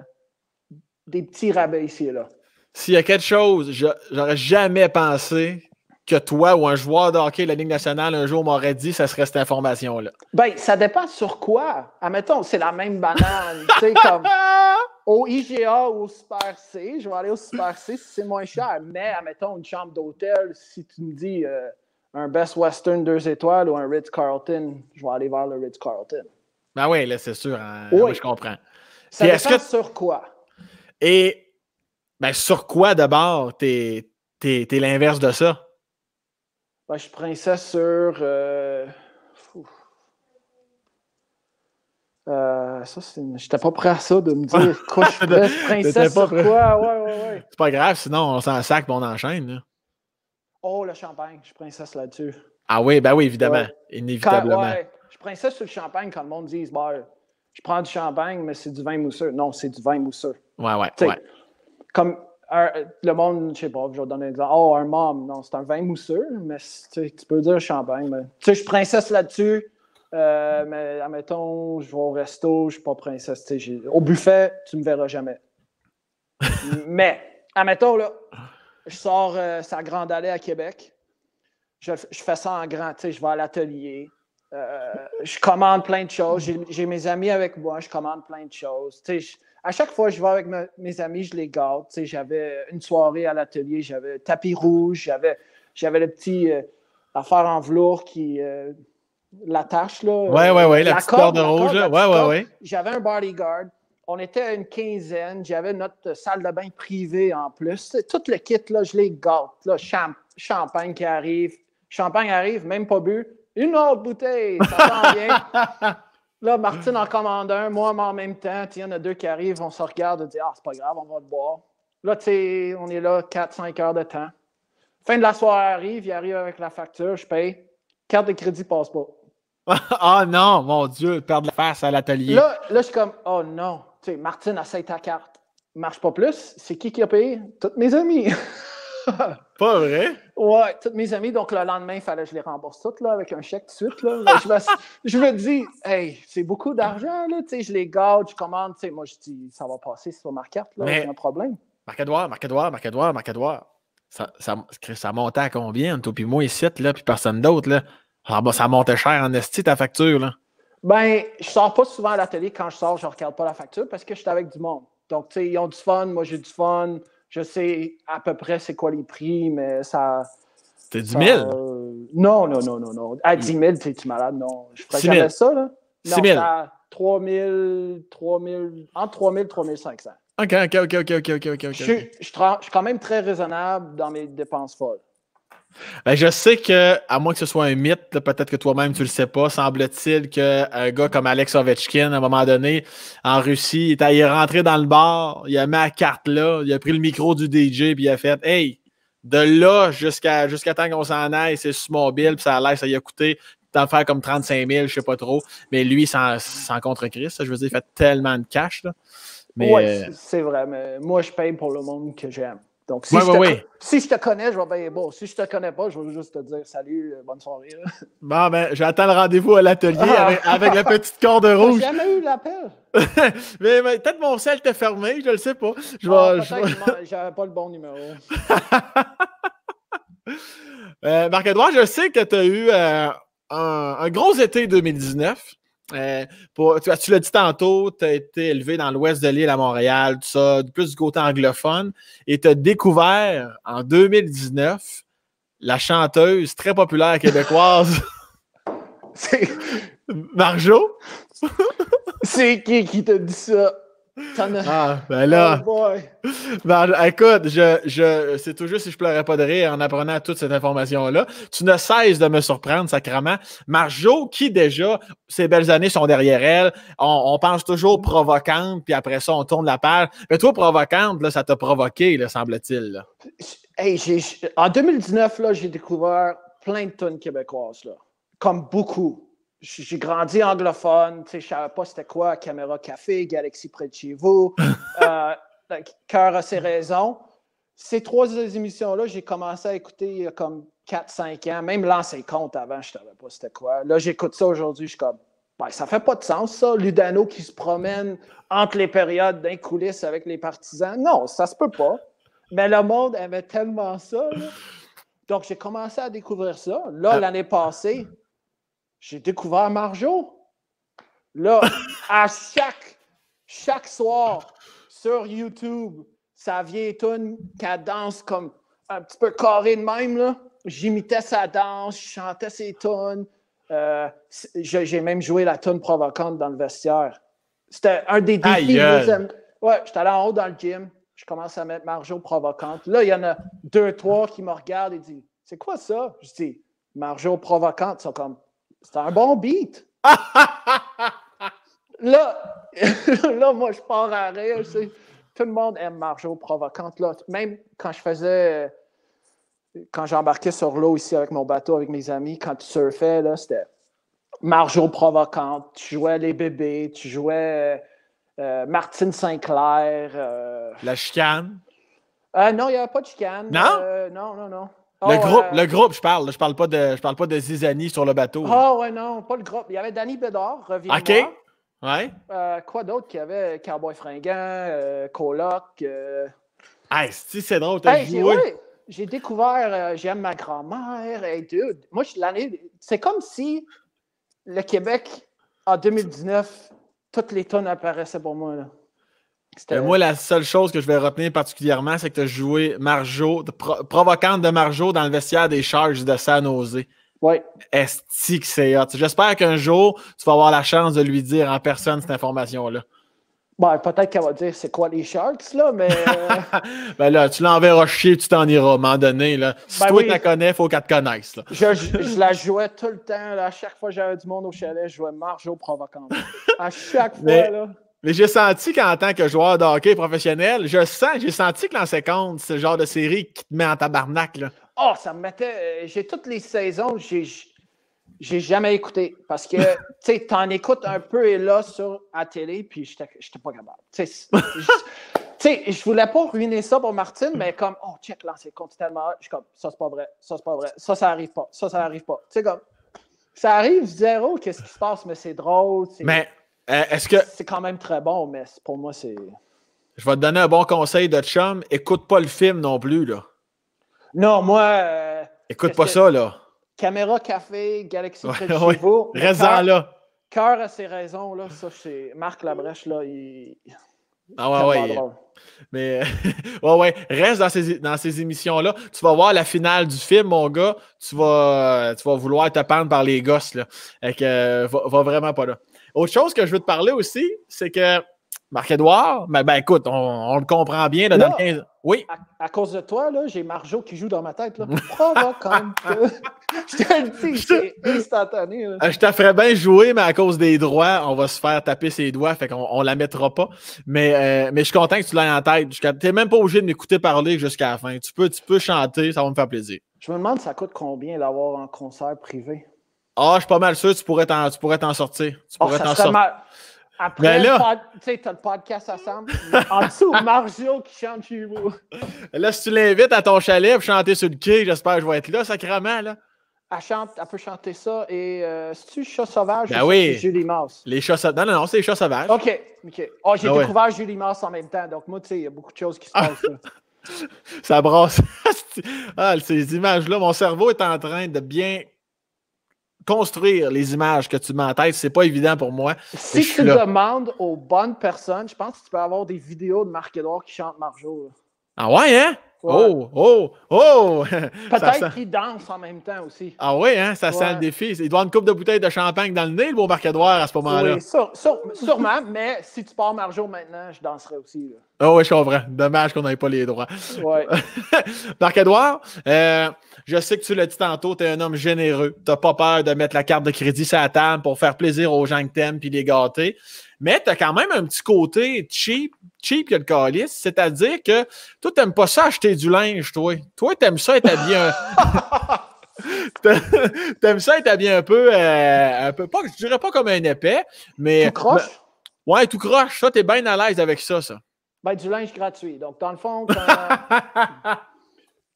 des petits rabais ici et là. S'il y a quelque chose, j'aurais jamais pensé que toi ou un joueur de hockey de la Ligue nationale un jour m'aurait dit, ça serait cette information-là? Ben, ça dépend sur quoi. Admettons, c'est la même banane. tu sais, comme au IGA ou au Super C, je vais aller au Super C si c'est moins cher. Mais, admettons, une chambre d'hôtel, si tu me dis euh, un Best Western deux étoiles ou un Ritz-Carlton, je vais aller vers le Ritz-Carlton. Ben oui, là, c'est sûr. Hein. Oui. je comprends. Ça dépend que... sur quoi? Et ben, sur quoi d'abord? T'es es, l'inverse de ça? Ben, je prends ça sur. Euh... Euh, ça, j'étais pas prêt à ça de me dire quoi je, je ça sur quoi? Ouais, ouais, ouais. C'est pas grave, sinon on s'en sac et on enchaîne. Là. Oh, le champagne, je princesse là-dessus. Ah oui, ben oui, évidemment. Inévitablement princesse sur le champagne quand le monde dit bah, je prends du champagne, mais c'est du vin mousseux. Non, c'est du vin mousseux. Ouais, ouais. ouais. Comme le monde, je sais pas, je vais donner un exemple. Oh, un mom, non, c'est un vin mousseux, mais tu peux dire champagne. Mais, tu sais, je suis princesse là-dessus. Euh, mais admettons, je vais au resto, je suis pas princesse. Au buffet, tu me verras jamais. mais, admettons, là, je sors euh, sa grande allée à Québec. Je, je fais ça en grand, tu sais, je vais à l'atelier. Euh, je commande plein de choses. J'ai mes amis avec moi, je commande plein de choses. à chaque fois que je vais avec mes amis, je les garde. J'avais une soirée à l'atelier, j'avais tapis rouge, j'avais le petit euh, affaire en velours qui euh, l'attache. là. Ouais, ouais, ouais, la, petite corde, rouge. ouais, ouais, ouais. J'avais un bodyguard. On était une quinzaine. J'avais notre salle de bain privée en plus. Tout le kit, là, je les gâte. Là, champagne qui arrive. Champagne arrive, même pas bu une autre bouteille, ça sent bien. Là, Martine en commande un, moi en même temps. Il y en a deux qui arrivent, on se regarde, on dit Ah, c'est pas grave, on va le boire. Là, tu sais, on est là 4-5 heures de temps. Fin de la soirée arrive, il arrive avec la facture, je paye. Carte de crédit passe pas. Ah non, mon Dieu, perdre la face à l'atelier. Là, là, je suis comme Oh non. Tu sais, Martine, essaye ta carte. Marche pas plus. C'est qui qui a payé? Toutes mes amis. Pas vrai? Ouais, tous mes amis. Donc, le lendemain, il fallait que je les rembourse toutes là, avec un chèque tout de suite. Là. je, me, dis, hey, c'est beaucoup d'argent. Là, je les garde, je commande. Moi, je dis, ça va passer sur ma carte. Là, j'ai un problème. Marc-Edouard, Marc-Edouard, Marc-Edouard, Marc-Edouard. Ça, ça, ça montait à combien? Toi, puis moi, ici, là, puis personne d'autre. Là? Ah, bah, ça montait cher en esti, ta facture. Là. Ben, je sors pas souvent à l'atelier. Quand je sors, je regarde pas la facture parce que je suis avec du monde. Donc, tu sais, ils ont du fun, moi, j'ai du fun je sais à peu près c'est quoi les prix, mais ça. C'était 10 000? Non, non, non, non, non. À 10 000, tu malade? Non. Je ferais 6 000. jamais ça, là. Non, 6 000. c'est à 3 000, 3 000, entre 3 000 et 3 500. OK, OK, OK, OK, OK, OK, OK. Je, suis- je, je suis quand même très raisonnable dans mes dépenses folles. Ben, je sais que, à moins que ce soit un mythe, peut-être que toi-même tu le sais pas, semble-t-il qu'un gars comme Alex Ovechkin, à un moment donné, en Russie, il est, rentré dans le bar, il a mis la carte là, il a pris le micro du DJ, puis il a fait Hey, de là jusqu'à jusqu'à temps qu'on s'en aille, c'est sur mobile, puis ça a l'air, ça lui a coûté d'en faire comme 35 000, je sais pas trop. Mais lui, sans, sans contre-Christ, je veux dire, il fait tellement de cash. Là. Mais, Oui, euh, c'est vrai, mais moi, je paye pour le monde que j'aime. Donc, si, Ouais, je ouais, te, ouais. si je te connais, je vais payer bon. Si je te connais pas, je vais juste te dire salut, euh, bonne soirée. là. bon, ben, j'attends le rendez-vous à l'atelier Ah. avec, avec la petite corde J'ai rouge. jamais eu l'appel? mais, mais peut-être mon sel était fermé, je le sais pas. Je Ah, vais- j'avais pas le bon numéro. Euh, Marc-Edouard, je sais que tu as eu euh, un, un gros été 2019. Euh, pour- tu tu l'as dit tantôt, tu as été élevé dans l'ouest de l'île à Montréal, tout ça, plus du côté anglophone, et tu as découvert en 2019 la chanteuse très populaire québécoise C'est Marjo? c'est qui qui t'a dit ça? Ah, ben là. Oh boy. Ben, écoute, je, je, c'est tout juste si je pleurais pas de rire en apprenant toute cette information-là. Tu ne cesses de me surprendre, sacrement. Marjo, qui déjà, ses belles années sont derrière elle, on, on pense toujours provocante, puis après ça, on tourne la page. Mais toi, provocante, là, ça t'a provoqué, semble-t-il. Hey, en 2019, là, j'ai découvert plein de tonnes québécoises, là. comme beaucoup. J'ai grandi anglophone, tu sais, je savais pas c'était quoi Caméra Café, Galaxy près de chez vous, euh, Cœur a ses raisons. Ces trois émissions-là, j'ai commencé à écouter il y a comme 4-5 ans, même lancer compte avant, je savais pas c'était quoi. Là, j'écoute ça aujourd'hui, je suis comme, ben, ça fait pas de sens, ça. Ludano qui se promène entre les périodes d'un coulisses avec les partisans. Non, ça se peut pas. Mais le monde aimait tellement ça. là. Donc, j'ai commencé à découvrir ça. Là, Ah. l'année passée, j'ai découvert Marjo. Là, à chaque, chaque soir sur YouTube, sa vieille tune qu'elle danse comme un petit peu carré de même. là. J'imitais sa danse, je chantais ses tunes. Euh, j'ai même joué la tune provocante dans le vestiaire. C'était un des défis. Ouais, j'étais allé en haut dans le gym. Je commence à mettre Marjo provocante. Là, il y en a deux, trois qui me regardent et disent C'est quoi ça? Je dis Marjo provocante. Ils sont comme C'est un bon beat. Là, là, moi, je pars à rire. sais. Tout le monde aime Marjo provocante. Là. Même quand je faisais. euh, Quand j'embarquais sur l'eau ici avec mon bateau, avec mes amis, quand tu surfais, là, c'était Marjo provocante. Tu jouais les bébés, tu jouais euh, Martine Sinclair. euh, La chicane? euh, non, il n'y avait pas de chicane. Non? Euh, non, non, non. Le Oh, groupe, euh, le groupe, je parle. là. Je parle pas de, je parle pas de Zizani sur le bateau. Ah, ouais, non, pas le groupe. Il y avait Danny Bédard, reviens OK. Ouais. Euh, quoi d'autre qu'il y avait? Cowboy Fringant, euh, Coloc. euh, Hey, si c'est drôle, t'as Hey, joué. ouais, j'ai découvert euh, J'aime ma grand-mère. Hey, dude, moi, je- l'année. C'est comme si le Québec, en 2019, toutes les tonnes apparaissaient pour moi. Là. Euh, moi, la seule chose que je vais retenir particulièrement, c'est que tu as joué Marjo, de- pro- provocante de Marjo dans le vestiaire des Charges de San Jose. Ouais. Esti que c'est hot. J'espère qu'un jour, tu vas avoir la chance de lui dire en personne cette information-là. Bon, peut-être qu'elle va dire c'est quoi les Sharks, là, mais. euh, Ben là, tu l'enverras chier, tu t'en iras à un moment donné. Là. Si Ben toi, oui. tu la connais, faut qu'elle te connaisse. là. Je, je- je la jouais tout le temps. Là, à chaque fois que j'avais du monde au chalet, je jouais Marjo provocante. À chaque fois, Mais- là. Mais j'ai senti qu'en tant que joueur de hockey professionnel, je sens, j'ai senti que l'an 50, c'est le genre de série qui te met en tabarnak. Là. Oh, ça me mettait. euh, J'ai toutes les saisons, j'ai j'ai jamais écouté. Parce que, tu sais, t'en écoutes un peu et là sur à télé, puis j'étais j'étais pas capable. Tu sais, je- voulais pas ruiner ça pour Martine, mais comme, oh, check, là, c'est tellement. Je suis comme, ça, c'est pas vrai. Ça, c'est pas vrai. Ça, ça arrive pas. Ça, ça arrive pas. Tu sais, comme, ça arrive zéro, qu'est-ce qui se passe, mais c'est drôle. c'est- Mais euh, est-ce que C'est quand même très bon, mais pour moi, c'est. je vais te donner un bon conseil de chum? Écoute pas le film non plus. là. Non, moi, euh, Écoute pas que- ça, là. Caméra Café, Galaxy Ouais, près ouais. vous. Reste-en là. Cœur à ses raisons, là, ça, c'est Marc Labrèche, là, il... Ah ouais, ouais. Mais ouais, ouais, reste dans ces, dans ces émissions-là. Tu vas voir la finale du film, mon gars. Tu vas, tu vas vouloir te pendre par les gosses. Là. que, va, vraiment pas là. Autre chose que je veux te parler aussi, c'est que Marc-Edouard, ben, ben, écoute, on, le comprend bien là, dans le 15. Oui. À, cause de toi, là, j'ai Marjo qui joue dans ma tête. Là. Je te le dis, c'est instantané. Je te ferais bien jouer, mais à cause des droits, on va se faire taper ses doigts, fait qu'on on la mettra pas. Mais, euh, mais je suis content que tu l'aies en tête. Tu n'es même pas obligé de m'écouter parler jusqu'à la fin. Tu peux, tu peux chanter, ça va me faire plaisir. Je me demande ça coûte combien d'avoir un concert privé? Ah, je suis pas mal sûr, tu pourrais t'en, sortir. Tu oh, pourrais t'en sortir. Après, tu sais, as le podcast ensemble. en dessous, Mario qui chante chez vous. Là, si tu l'invites à ton chalet pour chanter sur le quai, j'espère que je vais être là, sacrément, là. Elle, chante, elle peut chanter ça. Et euh, c'est-tu Chat Sauvage ben oui. Julie Mars? Les chats sauvages. Non, non, non, c'est les chats sauvages. OK. OK. Oh, j'ai ben découvert Julie Mars en même temps. Donc, moi, tu sais, il y a beaucoup de choses qui se passent. ça brasse. ah, ces images-là, mon cerveau est en train de bien construire les images que tu mets en tête, c'est pas évident pour moi. Si tu demandes aux bonnes personnes, je pense que tu peux avoir des vidéos de Marc-Edouard qui chante Marjo. Ah ouais, hein? Oh, oh, oh! Peut-être qu'il danse en même temps aussi. Ah oui, hein? Ça sent le défi. Il doit avoir une coupe de bouteilles de champagne dans le nez, le beau Marc-Edouard, à ce moment-là. Oui, sûrement, mais si tu pars Marjo maintenant, je danserai aussi. Ah oh, oui, je comprends. Dommage qu'on n'ait pas les droits. Ouais. Marc-Edouard, euh, je sais que tu l'as dit tantôt, tu es un homme généreux. Tu n'as pas peur de mettre la carte de crédit sur la table pour faire plaisir aux gens que t'aimes puis les gâter. Mais tu as quand même un petit côté cheap, cheap que le calice. C'est-à-dire que toi, tu n'aimes pas ça acheter du linge, toi. Toi, tu aimes ça être habillé un... T'aimes ça être habillé un peu, euh, un peu, pas, je dirais pas comme un épais, mais. Tout croche? ouais, tout croche. Ça, t'es bien à l'aise avec ça, ça. Ben, du linge gratuit. Donc, dans le fond, quand,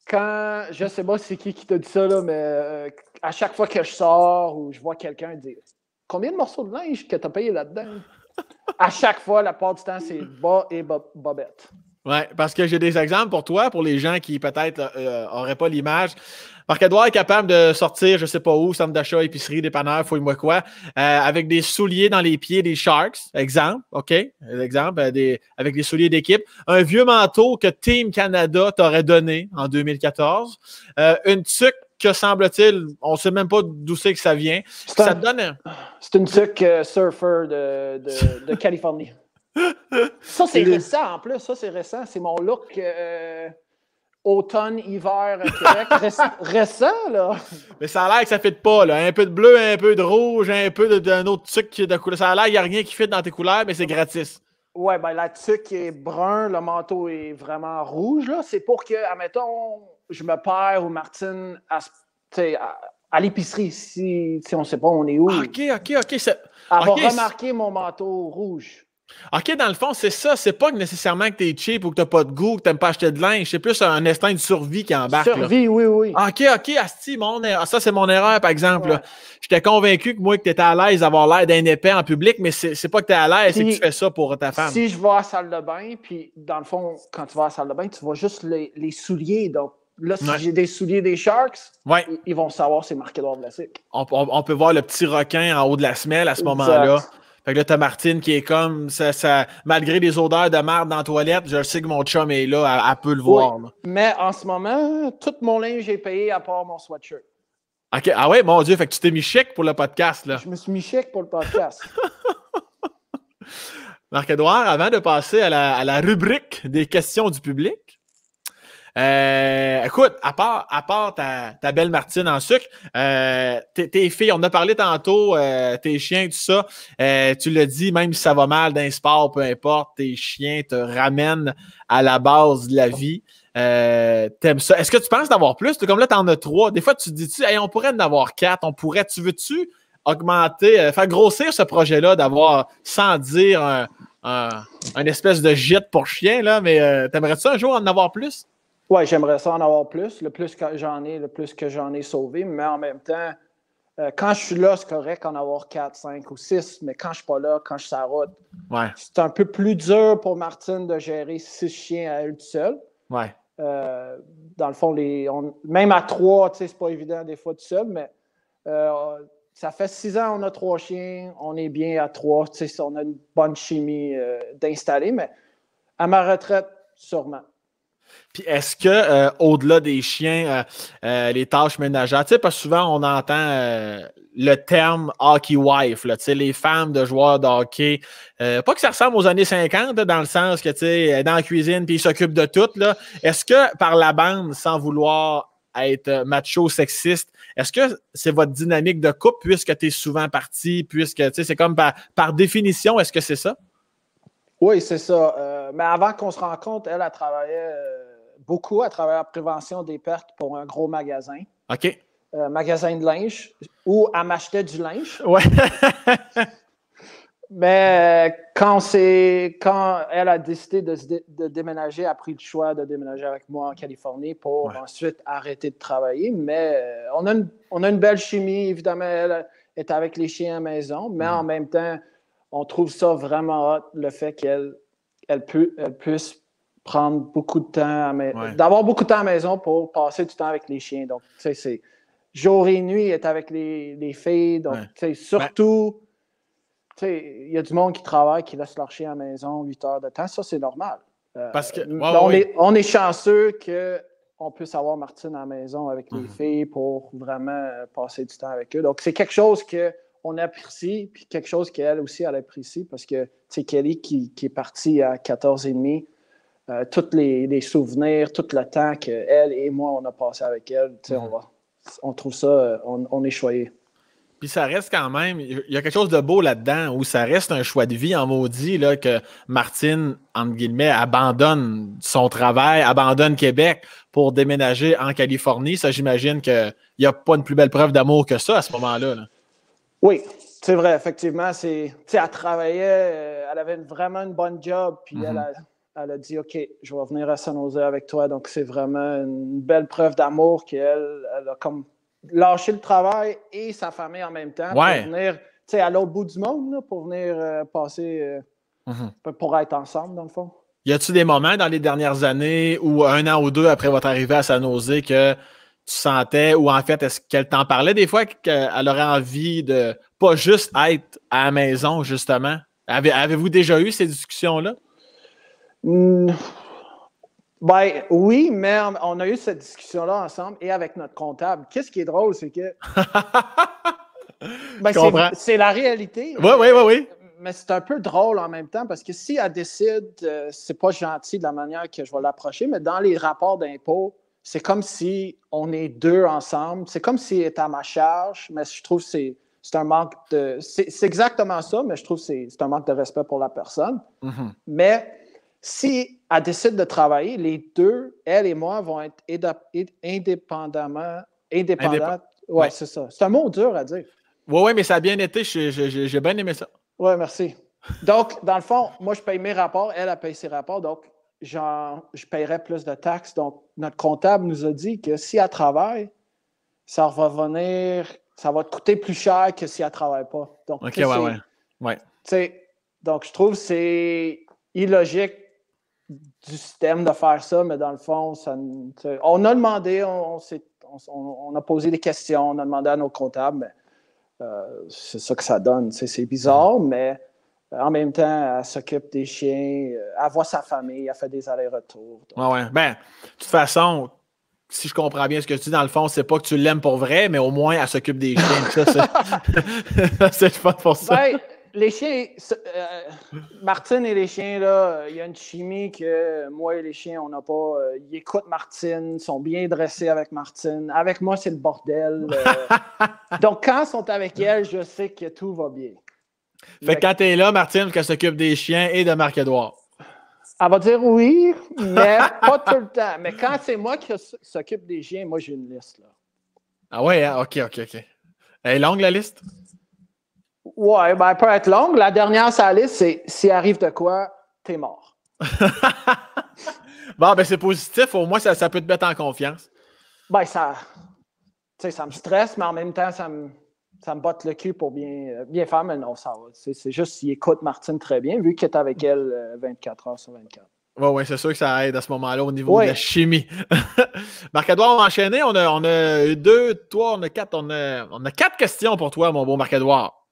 quand je sais pas c'est qui qui t'a dit ça, là, mais euh, à chaque fois que je sors ou je vois quelqu'un dire Combien de morceaux de linge que tu as payé là-dedans? À chaque fois, la part du temps, c'est bas et bobette. Oui, parce que j'ai des exemples pour toi, pour les gens qui peut-être n'auraient euh, pas l'image. Marc-Edouard est capable de sortir, je ne sais pas où, centre d'achat, épicerie, dépanneur, fouille-moi quoi, euh, avec des souliers dans les pieds des Sharks, exemple, OK? Exemple, euh, des, avec des souliers d'équipe. Un vieux manteau que Team Canada t'aurait donné en 2014. une tuque que semble-t-il, on ne sait même pas d'où c'est que ça vient. Ça donne C'est une tuque surfer de, de, de Californie. ça, c'est récent en plus. Ça, c'est récent. C'est mon look euh, automne, hiver, Québec. récent, là. Mais ça a l'air que ça ne fit pas. Là. Un peu de bleu, un peu de rouge, un peu d'un autre truc de couleur. Ça a l'air qu'il n'y a rien qui fit dans tes couleurs, mais c'est gratis. Ouais, ben la tuque est brun, le manteau est vraiment rouge. Là. C'est pour que, admettons, je me perds ou Martine à, à, l'épicerie, si, si on ne sait pas on est où. OK, OK, OK. Elle va remarquer mon manteau rouge. OK, dans le fond, c'est ça. C'est pas nécessairement que tu es cheap ou que tu pas de goût, que tu pas acheter de linge. C'est plus un instinct de survie qui embarque. Survie, oui, oui. OK, OK, Asti, mon ça, c'est mon erreur, par exemple. J'étais convaincu que moi, que tu étais à l'aise d'avoir l'air d'un épais en public, mais c'est pas que tu es à l'aise, c'est que tu fais ça pour ta femme. Si je vais à la salle de bain, puis dans le fond, quand tu vas à la salle de bain, tu vois juste les, souliers. Donc, Là, si j'ai des souliers des Sharks, ils vont savoir c'est marqué Edouard Vlasic. On, on, peut voir le petit requin en haut de la semelle à ce moment-là. Fait que là, t'as Martine qui est comme, ça, ça, malgré les odeurs de marde dans la toilette, je sais que mon chum est là, elle, peut le voir. Mais en ce moment, tout mon linge est payé à part mon sweatshirt. OK. Ah ouais, mon Dieu, fait que tu t'es mis chic pour le podcast, là. Je me suis mis chic pour le podcast. Marc-Edouard, avant de passer à la, à la rubrique des questions du public, euh, écoute, à part, à part ta, ta belle Martine en sucre, euh, tes, filles, on a parlé tantôt, euh, tes chiens, tout ça, tu l'as dit, même si ça va mal d'un sport, peu importe, tes chiens te ramènent à la base de la vie. T'aimes ça. Est-ce que tu penses d'avoir plus? Comme là, t'en as trois. Des fois, tu te dis-tu, on pourrait en avoir quatre, on pourrait, tu veux-tu augmenter, faire grossir ce projet-là, d'avoir, sans dire un, un, espèce de gîte pour chien, là, mais t'aimerais-tu un jour en avoir plus? Oui, j'aimerais ça en avoir plus. Le plus que j'en ai, le plus que j'en ai sauvé. Mais en même temps, euh, quand je suis là, c'est correct en avoir 4, 5 ou 6. Mais quand je ne suis pas là, quand je suis sur route, c'est un peu plus dur pour Martine de gérer six chiens à elle seule. Ouais. Euh, dans le fond, les, même à trois, c'est pas évident des fois tout seul, mais euh, ça fait six ans on a trois chiens, on est bien à trois, on a une bonne chimie d'installer, mais À ma retraite, sûrement. Puis est-ce que, euh, au-delà des chiens, euh, euh, les tâches ménagères, tu sais, parce souvent on entend le terme hockey wife, tu sais, les femmes de joueurs de hockey. pas que ça ressemble aux années 50, dans le sens que, tu sais, dans la cuisine puis ils s'occupent de tout, là. Est-ce que par la bande, sans vouloir être macho, sexiste, est-ce que c'est votre dynamique de couple puisque tu es souvent parti, puisque, tu sais, c'est comme par, par définition, est-ce que c'est ça? Oui, c'est ça. mais avant qu'on se rencontre, elle, a travaillé beaucoup à travers la prévention des pertes pour un gros magasin. OK. Euh, magasin de linge, où elle m'achetait du linge. Ouais. Mais euh, quand, quand elle a décidé de, déménager, elle a pris le choix de déménager avec moi en Californie pour ensuite arrêter de travailler. Mais euh, on, a une, on a une belle chimie, évidemment, elle est avec les chiens à la maison, mais en même temps, on trouve ça vraiment hot, le fait qu'elle elle, elle puisse prendre beaucoup de temps, d'avoir beaucoup de temps à la maison pour passer du temps avec les chiens. Donc, tu sais, c'est jour et nuit être avec les, les filles. Donc, tu sais, surtout, tu sais, il y a du monde qui travaille, qui laisse leur chien à la maison 8 heures de temps. Ça, c'est normal. Euh, Parce que, on, est, on, est, chanceux qu'on puisse avoir Martine à la maison avec les mhm. filles pour vraiment passer du temps avec eux. Donc, c'est quelque chose qu'on apprécie, puis quelque chose qu'elle aussi, elle apprécie parce que, c'est Kelly qui, est partie à 14h30 euh, tous les, souvenirs, tout le temps qu'elle et moi, on a passé avec elle, on, mhm. on trouve ça, euh, on, est choyé. Puis ça reste quand même, il y a quelque chose de beau là-dedans où ça reste un choix de vie en maudit là, que Martine, entre guillemets, abandonne son travail, abandonne Québec pour déménager en Californie. Ça, j'imagine qu'il n'y a pas une plus belle preuve d'amour que ça à ce moment-là. Oui, c'est vrai, effectivement. C'est, elle travaillait, euh, elle avait vraiment une bonne job, puis elle mhm. a elle a dit OK, je vais venir à San Jose avec toi. Donc, c'est vraiment une belle preuve d'amour qu'elle elle a comme lâché le travail et sa famille en même temps pour venir à l'autre bout du monde pour venir euh, passer, euh, mhm. pour être ensemble, dans le fond. Y a-tu des moments dans les dernières années ou un an ou deux après votre arrivée à San Jose que sentais, ou en fait, est-ce qu'elle t'en parlait des fois qu'elle aurait envie de pas juste être à la maison, justement? Avez-vous déjà eu ces discussions-là? Ben oui, mais on a eu cette discussion-là ensemble et avec notre comptable. Qu'est-ce qui est drôle, c'est que. ben, c'est la réalité. Oui, oui, oui, oui. Mais c'est un peu drôle en même temps parce que si elle décide, euh, c'est pas gentil de la manière que je vais l'approcher, mais dans les rapports d'impôt, c'est comme si on est deux ensemble. C'est comme s'il était à ma charge, mais je trouve que c'est un manque de. C'est exactement ça, mais je trouve que c'est un manque de respect pour la personne. Mm-hmm. Mais si elle décide de travailler, les deux, elle et moi, vont être indépendamment. Indépendantes. Oui, c'est ça. C'est un mot dur à dire. Oui, oui, mais ça a bien été. J'ai bien aimé ça. Oui, merci. Donc, dans le fond, moi, je paye mes rapports, elle, elle paye ses rapports. Donc, genre, je paierais plus de taxes. Donc, notre comptable nous a dit que si elle travaille, ça va venir, ça va te coûter plus cher que si elle ne travaille pas. Donc, OK, ouais, ouais. ouais. Donc, je trouve que c'est illogique du système de faire ça, mais dans le fond, ça, on a demandé, on, on, a posé des questions, on a demandé à nos comptables, mais euh, c'est ça que ça donne. C'est bizarre, mais en même temps, elle s'occupe des chiens, euh, elle voit sa famille, elle fait des allers-retours. Ouais, ouais. Ben, de toute façon, si je comprends bien ce que tu dis, dans le fond, c'est pas que tu l'aimes pour vrai, mais au moins, elle s'occupe des chiens. c'est pas pour ça. Ben, les chiens, euh, Martine et les chiens, là, il y a une chimie que moi et les chiens, on n'a pas. Euh, ils écoutent Martine, sont bien dressés avec Martine. Avec moi, c'est le bordel. Euh. donc, quand ils sont avec elle, je sais que tout va bien. Fait que quand es là, Martine, qu'elle s'occupe des chiens et de Marc-Edouard. Elle va dire oui, mais pas tout le temps. Mais quand c'est moi qui s'occupe des chiens, moi, j'ai une liste. Là. Ah ouais, hein? ok, ok, ok. Elle est longue, la liste? Ouais, ben, elle peut être longue. La dernière sur la liste, c'est s'il arrive de quoi, t'es mort. bon, ben c'est positif. Au moins, ça, ça, peut te mettre en confiance. Ben, ça, ça me stresse, mais en même temps, ça me, ça me botte le cul pour bien, bien faire. Mais non, ça va. C'est juste qu'il écoute Martine très bien, vu qu'il est avec elle 24 euh, heures sur 24. Oui, ouais, c'est sûr que ça aide à ce moment-là au niveau de la chimie. Marc-Edouard, on va enchaîner. On a, on a deux, trois, on a quatre. On a, on a quatre questions pour toi, mon beau Marc-Edouard.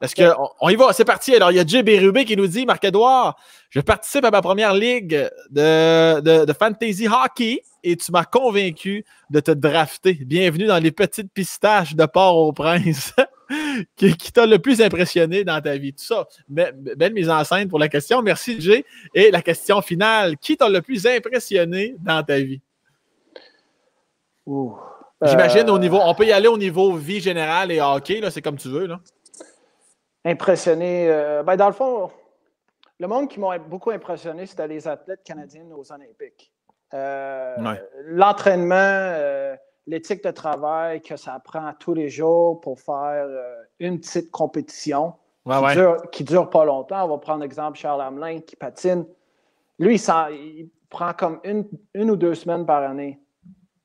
Est-ce qu'on on y va? C'est parti. Alors, il y a Jay Bérubé qui nous dit Marc-Edouard, je participe à ma première ligue de, de, fantasy hockey et tu m'as convaincu de te drafter. Bienvenue dans les petites pistaches de Port-au-Prince. qui, t'a le plus impressionné dans ta vie? Tout ça. Belle mise en scène pour la question. Merci, Jay. Et la question finale qui t'a le plus impressionné dans ta vie? J'imagine au niveau. On peut y aller au niveau vie générale et hockey, c'est comme tu veux. Là impressionné. Euh, ben dans le fond, le monde qui m'a beaucoup impressionné, c'était les athlètes canadiens aux Olympiques. Euh, l'entraînement, euh, l'éthique de travail que ça prend tous les jours pour faire une petite compétition qui, Dure, pas longtemps. On va prendre l'exemple Charles Hamelin qui patine. Lui, il, prend comme une, une, ou deux semaines par année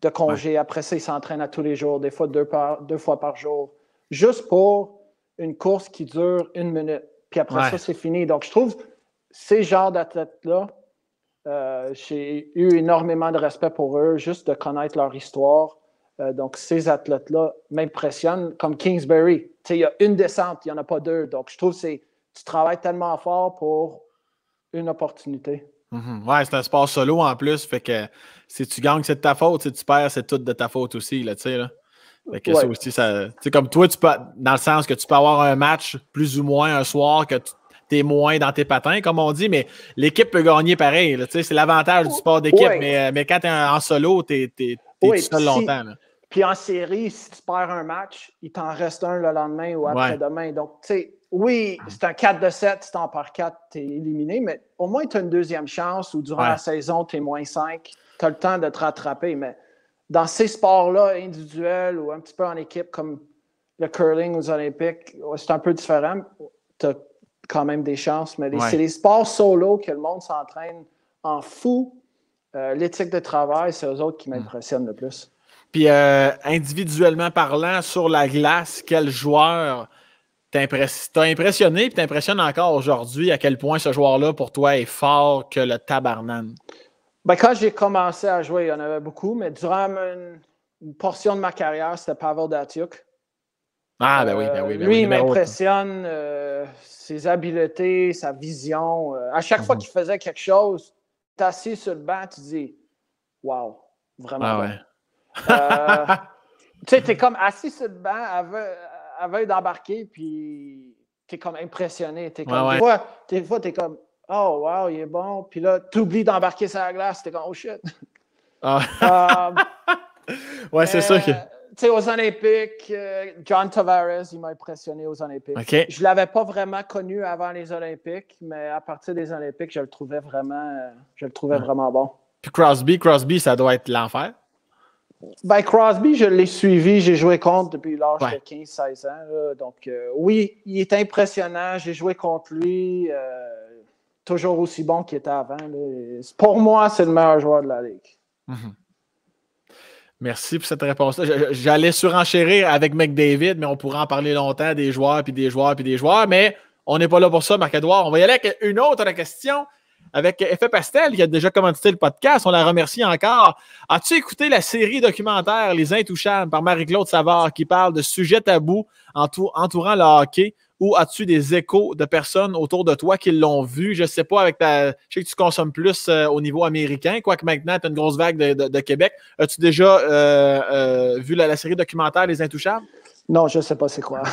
de congé. Après ça, il s'entraîne à tous les jours, des fois deux, par, deux fois par jour, juste pour une course qui dure une minute. Puis après ça, c'est fini. Donc, je trouve ces genres d'athlètes-là, euh, j'ai eu énormément de respect pour eux, juste de connaître leur histoire. Euh, donc, ces athlètes-là m'impressionnent, comme Kingsbury. Il y a une descente, il n'y en a pas deux. Donc, je trouve que tu travailles tellement fort pour une opportunité. Mm-hmm. Ouais, c'est un sport solo en plus. Fait que si tu gagnes, c'est de ta faute. Si tu perds, c'est tout de ta faute aussi. Là, là. Fait que ça aussi, ça. Tu comme toi, tu peux, dans le sens que tu peux avoir un match plus ou moins un soir que tu es moins dans tes patins, comme on dit, mais l'équipe peut gagner pareil. C'est l'avantage du sport d'équipe. Mais, mais, quand tu es en solo, tu es, tout seul longtemps. Puis en série, si tu perds un match, il t'en reste un le lendemain ou après-demain. Donc, tu sais, oui, c'est un 4 de 7, si t'en perds 4, tu es éliminé, mais au moins tu as une deuxième chance ou durant la saison, tu es moins 5. Tu as le temps de te rattraper. Mais dans ces sports-là, individuels ou un petit peu en équipe, comme le curling aux Olympiques, c'est un peu différent. Tu as quand même des chances, mais c'est les sports solo que le monde s'entraîne en fou. Euh, l'éthique de travail, c'est eux autres qui hmm. m'impressionnent le plus. Puis, euh, individuellement parlant, sur la glace, quel joueur t'a impressionné et t'impressionne encore aujourd'hui? À quel point ce joueur-là, pour toi, est fort que le tabarnan? Ben, quand j'ai commencé à jouer, il y en avait beaucoup, mais durant une, portion de ma carrière, c'était Pavel Datyuk. Ah, ben oui, ben oui. Ben lui, il m'impressionne, euh, ses habiletés, sa vision. Euh, à chaque fois mhm. qu'il faisait quelque chose, tu assis sur le banc, tu dis Wow, vraiment. Ah, ouais. Euh, tu sais, tu es comme assis sur le banc, avec d'embarquer, puis tu es comme impressionné. Es comme, Des fois, des fois tu es comme Oh, wow, il est bon. Puis là, tu oublies d'embarquer sur la glace. T'es comme, oh shit. Ah. Euh, ouais, c'est ça. Que... Tu sais, aux Olympiques, euh, John Tavares, il m'a impressionné aux Olympiques. Je ne l'avais pas vraiment connu avant les Olympiques, mais à partir des Olympiques, je le trouvais vraiment, je le trouvais vraiment bon. Puis Crosby, Crosby, ça doit être l'enfer. Ben, Crosby, je l'ai suivi, j'ai joué contre depuis l'âge de 15-16 ans. Donc, euh, oui, il est impressionnant. J'ai joué contre lui toujours aussi bon qu'il était avant. Pour moi, c'est le meilleur joueur de la Ligue. Mhm. Merci pour cette réponse-là. J'allais surenchérir avec McDavid, mais on pourra en parler longtemps des joueurs, puis des joueurs, puis des joueurs. Mais on n'est pas là pour ça, Marc-Edouard. On va y aller avec une autre question avec Effet Pastel qui a déjà commenté le podcast. On la remercie encore. As-tu écouté la série documentaire Les Intouchables par Marie-Claude Savard qui parle de sujets tabous entourant le hockey? Ou as-tu des échos de personnes autour de toi qui l'ont vu? Je ne sais pas, avec ta. Je sais que tu consommes plus euh, au niveau américain, quoique maintenant, tu as une grosse vague de, Québec. As-tu déjà euh, euh, vu la, série documentaire Les Intouchables? Non, je ne sais pas c'est quoi.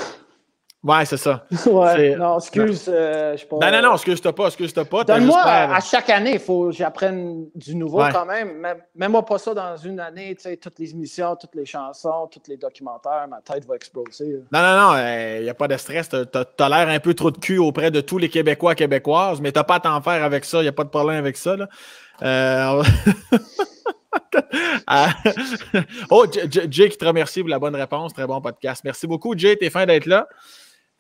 Ouais, c'est ça. ouais, non, excuse. Euh, je pas... Non, non, non, excuse-toi pas, excuse-toi pas. Donne-moi, à, chaque année, il faut que j'apprenne du nouveau quand même. Mets-moi pas ça dans une année, tu sais, toutes les émissions, toutes les chansons, tous les documentaires, ma tête va exploser. Non, non, non, il euh, n'y a pas de stress. Tu as, l'air un peu trop de cul auprès de tous les Québécois Québécoises, mais tu n'as pas à t'en faire avec ça, il n'y a pas de problème avec ça. Là. Euh... Ah. oh, Jay qui te remercie pour la bonne réponse. Très bon podcast. Merci beaucoup, Jay. T'es fin d'être là.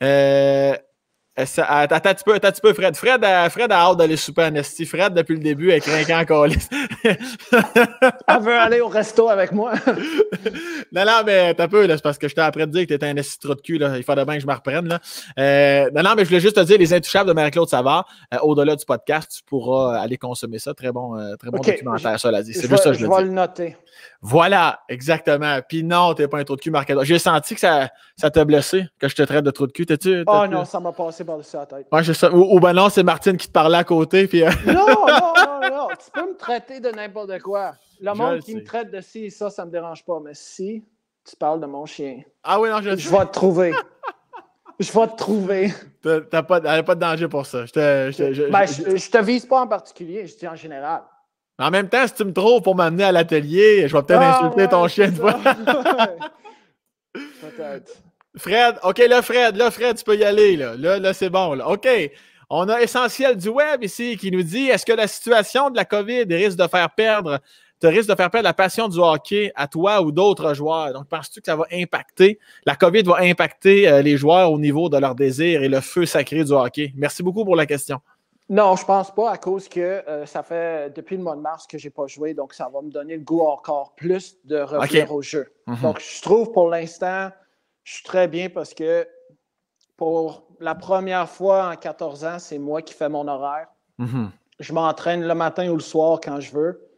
えー Euh, Attends, un petit peu, attends un petit peu, Fred. Fred a, Fred a hâte d'aller souper à Nesty. Fred, depuis le début, est craquant encore. Elle veut aller au resto avec moi. non, non, mais t'as peu, c'est parce que j'étais après de dire que t'étais un Nesty trop de cul. Là. Il fallait bien que je me reprenne. Là. Euh, non, non, mais je voulais juste te dire, Les Intouchables de Marie-Claude Savard, euh, au-delà du podcast, tu pourras aller consommer ça. Très bon, euh, très bon documentaire, ça, l'a dit. C'est juste ça, je, je vais le noter. Voilà, exactement. Puis non, t'es pas un trou de cul, marc J'ai senti que ça, ça t'a blessé, que je te traite de trou de cul. T'es-tu? Oh non, ça m'a passé par-dessus la tête. Ouais, ça. Ou, ben non, c'est Martine qui te parlait à côté. Puis... Euh, non, non, non, non. Tu peux me traiter de n'importe quoi. Le monde qui me traite de ci et ça, ça me dérange pas. Mais si tu parles de mon chien, ah oui, non, je, je vais te trouver. je vais te trouver. T'as pas, pas de danger pour ça. Je te, je, je, ben, je, te vise pas en particulier, je dis en général. En même temps, si tu me trouves pour m'amener à l'atelier, je vais peut-être ah, insulter ton chien peut-être. Fred, OK, là, Fred, là, Fred, tu peux y aller. Là, là, là c'est bon. Là. OK. On a Essentiel du Web ici qui nous dit est-ce que la situation de la COVID risque de faire perdre, te risque de faire perdre la passion du hockey à toi ou d'autres joueurs? Donc, penses-tu que ça va impacter, la COVID va impacter euh, les joueurs au niveau de leur désir et le feu sacré du hockey? Merci beaucoup pour la question. Non, je pense pas à cause que euh, ça fait depuis le mois de mars que j'ai pas joué, donc ça va me donner le goût encore plus de revenir au jeu. Mhm. Donc, je trouve pour l'instant, je suis très bien parce que pour la première fois en 14 ans, c'est moi qui fais mon horaire. Mhm. Je m'entraîne le matin ou le soir quand je veux.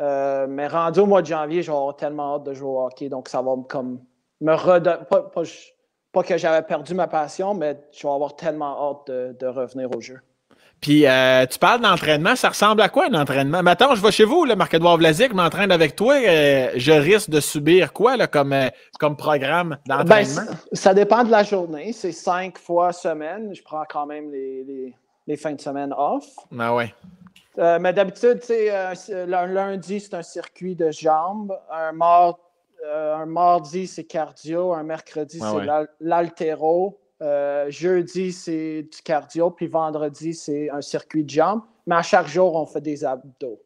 Euh, mais rendu au mois de janvier, j'ai tellement hâte de jouer au hockey, donc ça va me, comme, me redonner. Pas, que j'avais perdu ma passion, mais je vais avoir tellement hâte de revenir au jeu. Puis euh, tu parles d'entraînement, ça ressemble à quoi un entraînement? Maintenant, je vais chez vous, le Marc-Edouard Vlasic, je m'entraîne avec toi. Euh, je risque de subir quoi là, comme, euh, comme programme d'entraînement? Ben, ça dépend de la journée. C'est cinq fois semaine. Je prends quand même les, les, fins de semaine off. Ah ouais. mais d'habitude, un lundi, c'est un circuit de jambes. Un, un mardi, c'est cardio. Un mercredi, ah c'est l'altéro. Euh, jeudi, c'est du cardio, puis vendredi, c'est un circuit de jambes. Mais à chaque jour, on fait des abdos.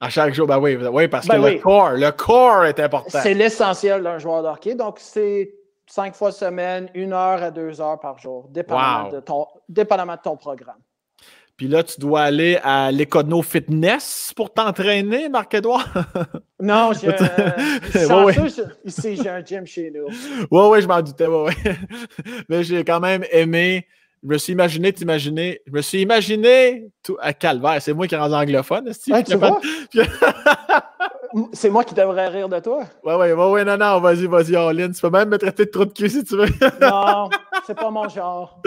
À chaque jour, ben oui, oui parce que ben le corps, le corps est important. C'est l'essentiel d'un joueur de hockey. Donc, c'est cinq fois semaine, une heure à deux heures par jour, dépendamment, de, ton, dépendamment de ton programme. Puis là, tu dois aller à l'Econo Fitness pour t'entraîner, Marc-Edouard? non, j'ai un... ouais, ici, j'ai un gym chez nous. Oui, oui, je m'en doutais, oui, ouais. Mais j'ai quand même aimé. Je me suis imaginé, t'imaginer. Je me suis imaginé tout à Calvaire. C'est moi qui rends anglophone, Steve. tu vois? C'est moi qui devrais rire de toi? Ouais, ouais, ouais, ouais non, non, vas-y, vas-y, Orlin. Tu peux même me traiter de trop de cul si tu veux. non, c'est pas mon genre.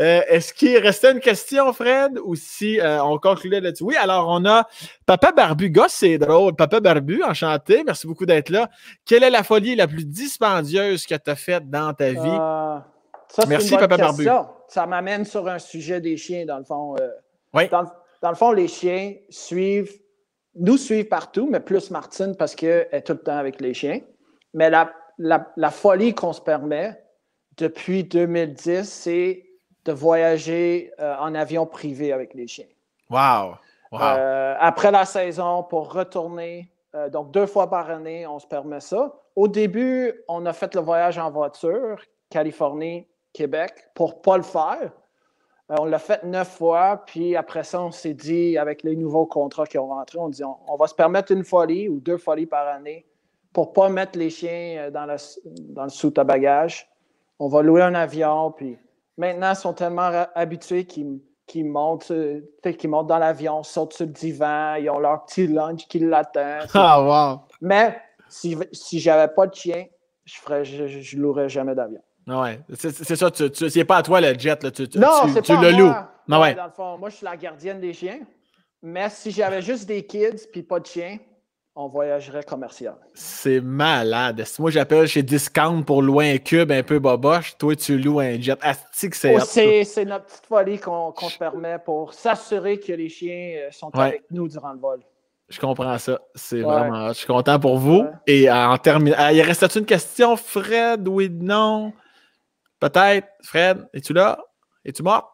Euh, est-ce qu'il restait une question, Fred, ou si euh, on concluait là-dessus? Oui, alors on a Papa Barbu. Gosse, c'est drôle. Papa Barbu, enchanté. Merci beaucoup d'être là. Quelle est la folie la plus dispendieuse que tu as faite dans ta vie? Euh, Merci, Papa Barbu. Ça m'amène sur un sujet des chiens, dans le fond. oui. dans le fond, les chiens suivent nous suivent partout, mais plus Martine parce qu'elle est tout le temps avec les chiens. Mais la, la, folie qu'on se permet depuis 2010, c'est de voyager euh, en avion privé avec les chiens. Wow! Euh, après la saison, pour retourner, euh, donc deux fois par année, on se permet ça. Au début, on a fait le voyage en voiture, Californie, Québec, pour ne pas le faire. Euh, on l'a fait neuf fois, puis après ça, on s'est dit, avec les nouveaux contrats qui ont rentré, on dit on, va se permettre une folie ou deux folies par année pour ne pas mettre les chiens euh, dans, dans le soute à bagages. On va louer un avion, puis maintenant, ils sont tellement habitués qu'ils montent, montent dans l'avion, sautent sur le divan, ils ont leur petit lunch qui l'attend. Ah, wow! Mais si, si j'avais pas de chien, je ne je, je louerais jamais d'avion. Ouais, c'est ça, tu, tu c'est pas à toi le jet, là, tu, non, tu, tu le loues. Non, ouais. Dans le fond, moi, je suis la gardienne des chiens. Mais si j'avais juste des kids puis pas de chiens, on voyagerait commercial. C'est malade. Moi, j'appelle chez Discount pour louer un cube un peu boboche. Toi, tu loues un jet. Astique, c'est oh, C'est notre petite folie qu'on se permet pour s'assurer que les chiens euh, sont avec nous durant le vol. Je comprends ça. C'est vraiment. Je suis content pour vous. Et en terminant. Ah, il reste une question, Fred? Oui, non? Peut-être. Fred, es-tu là? Es-tu mort?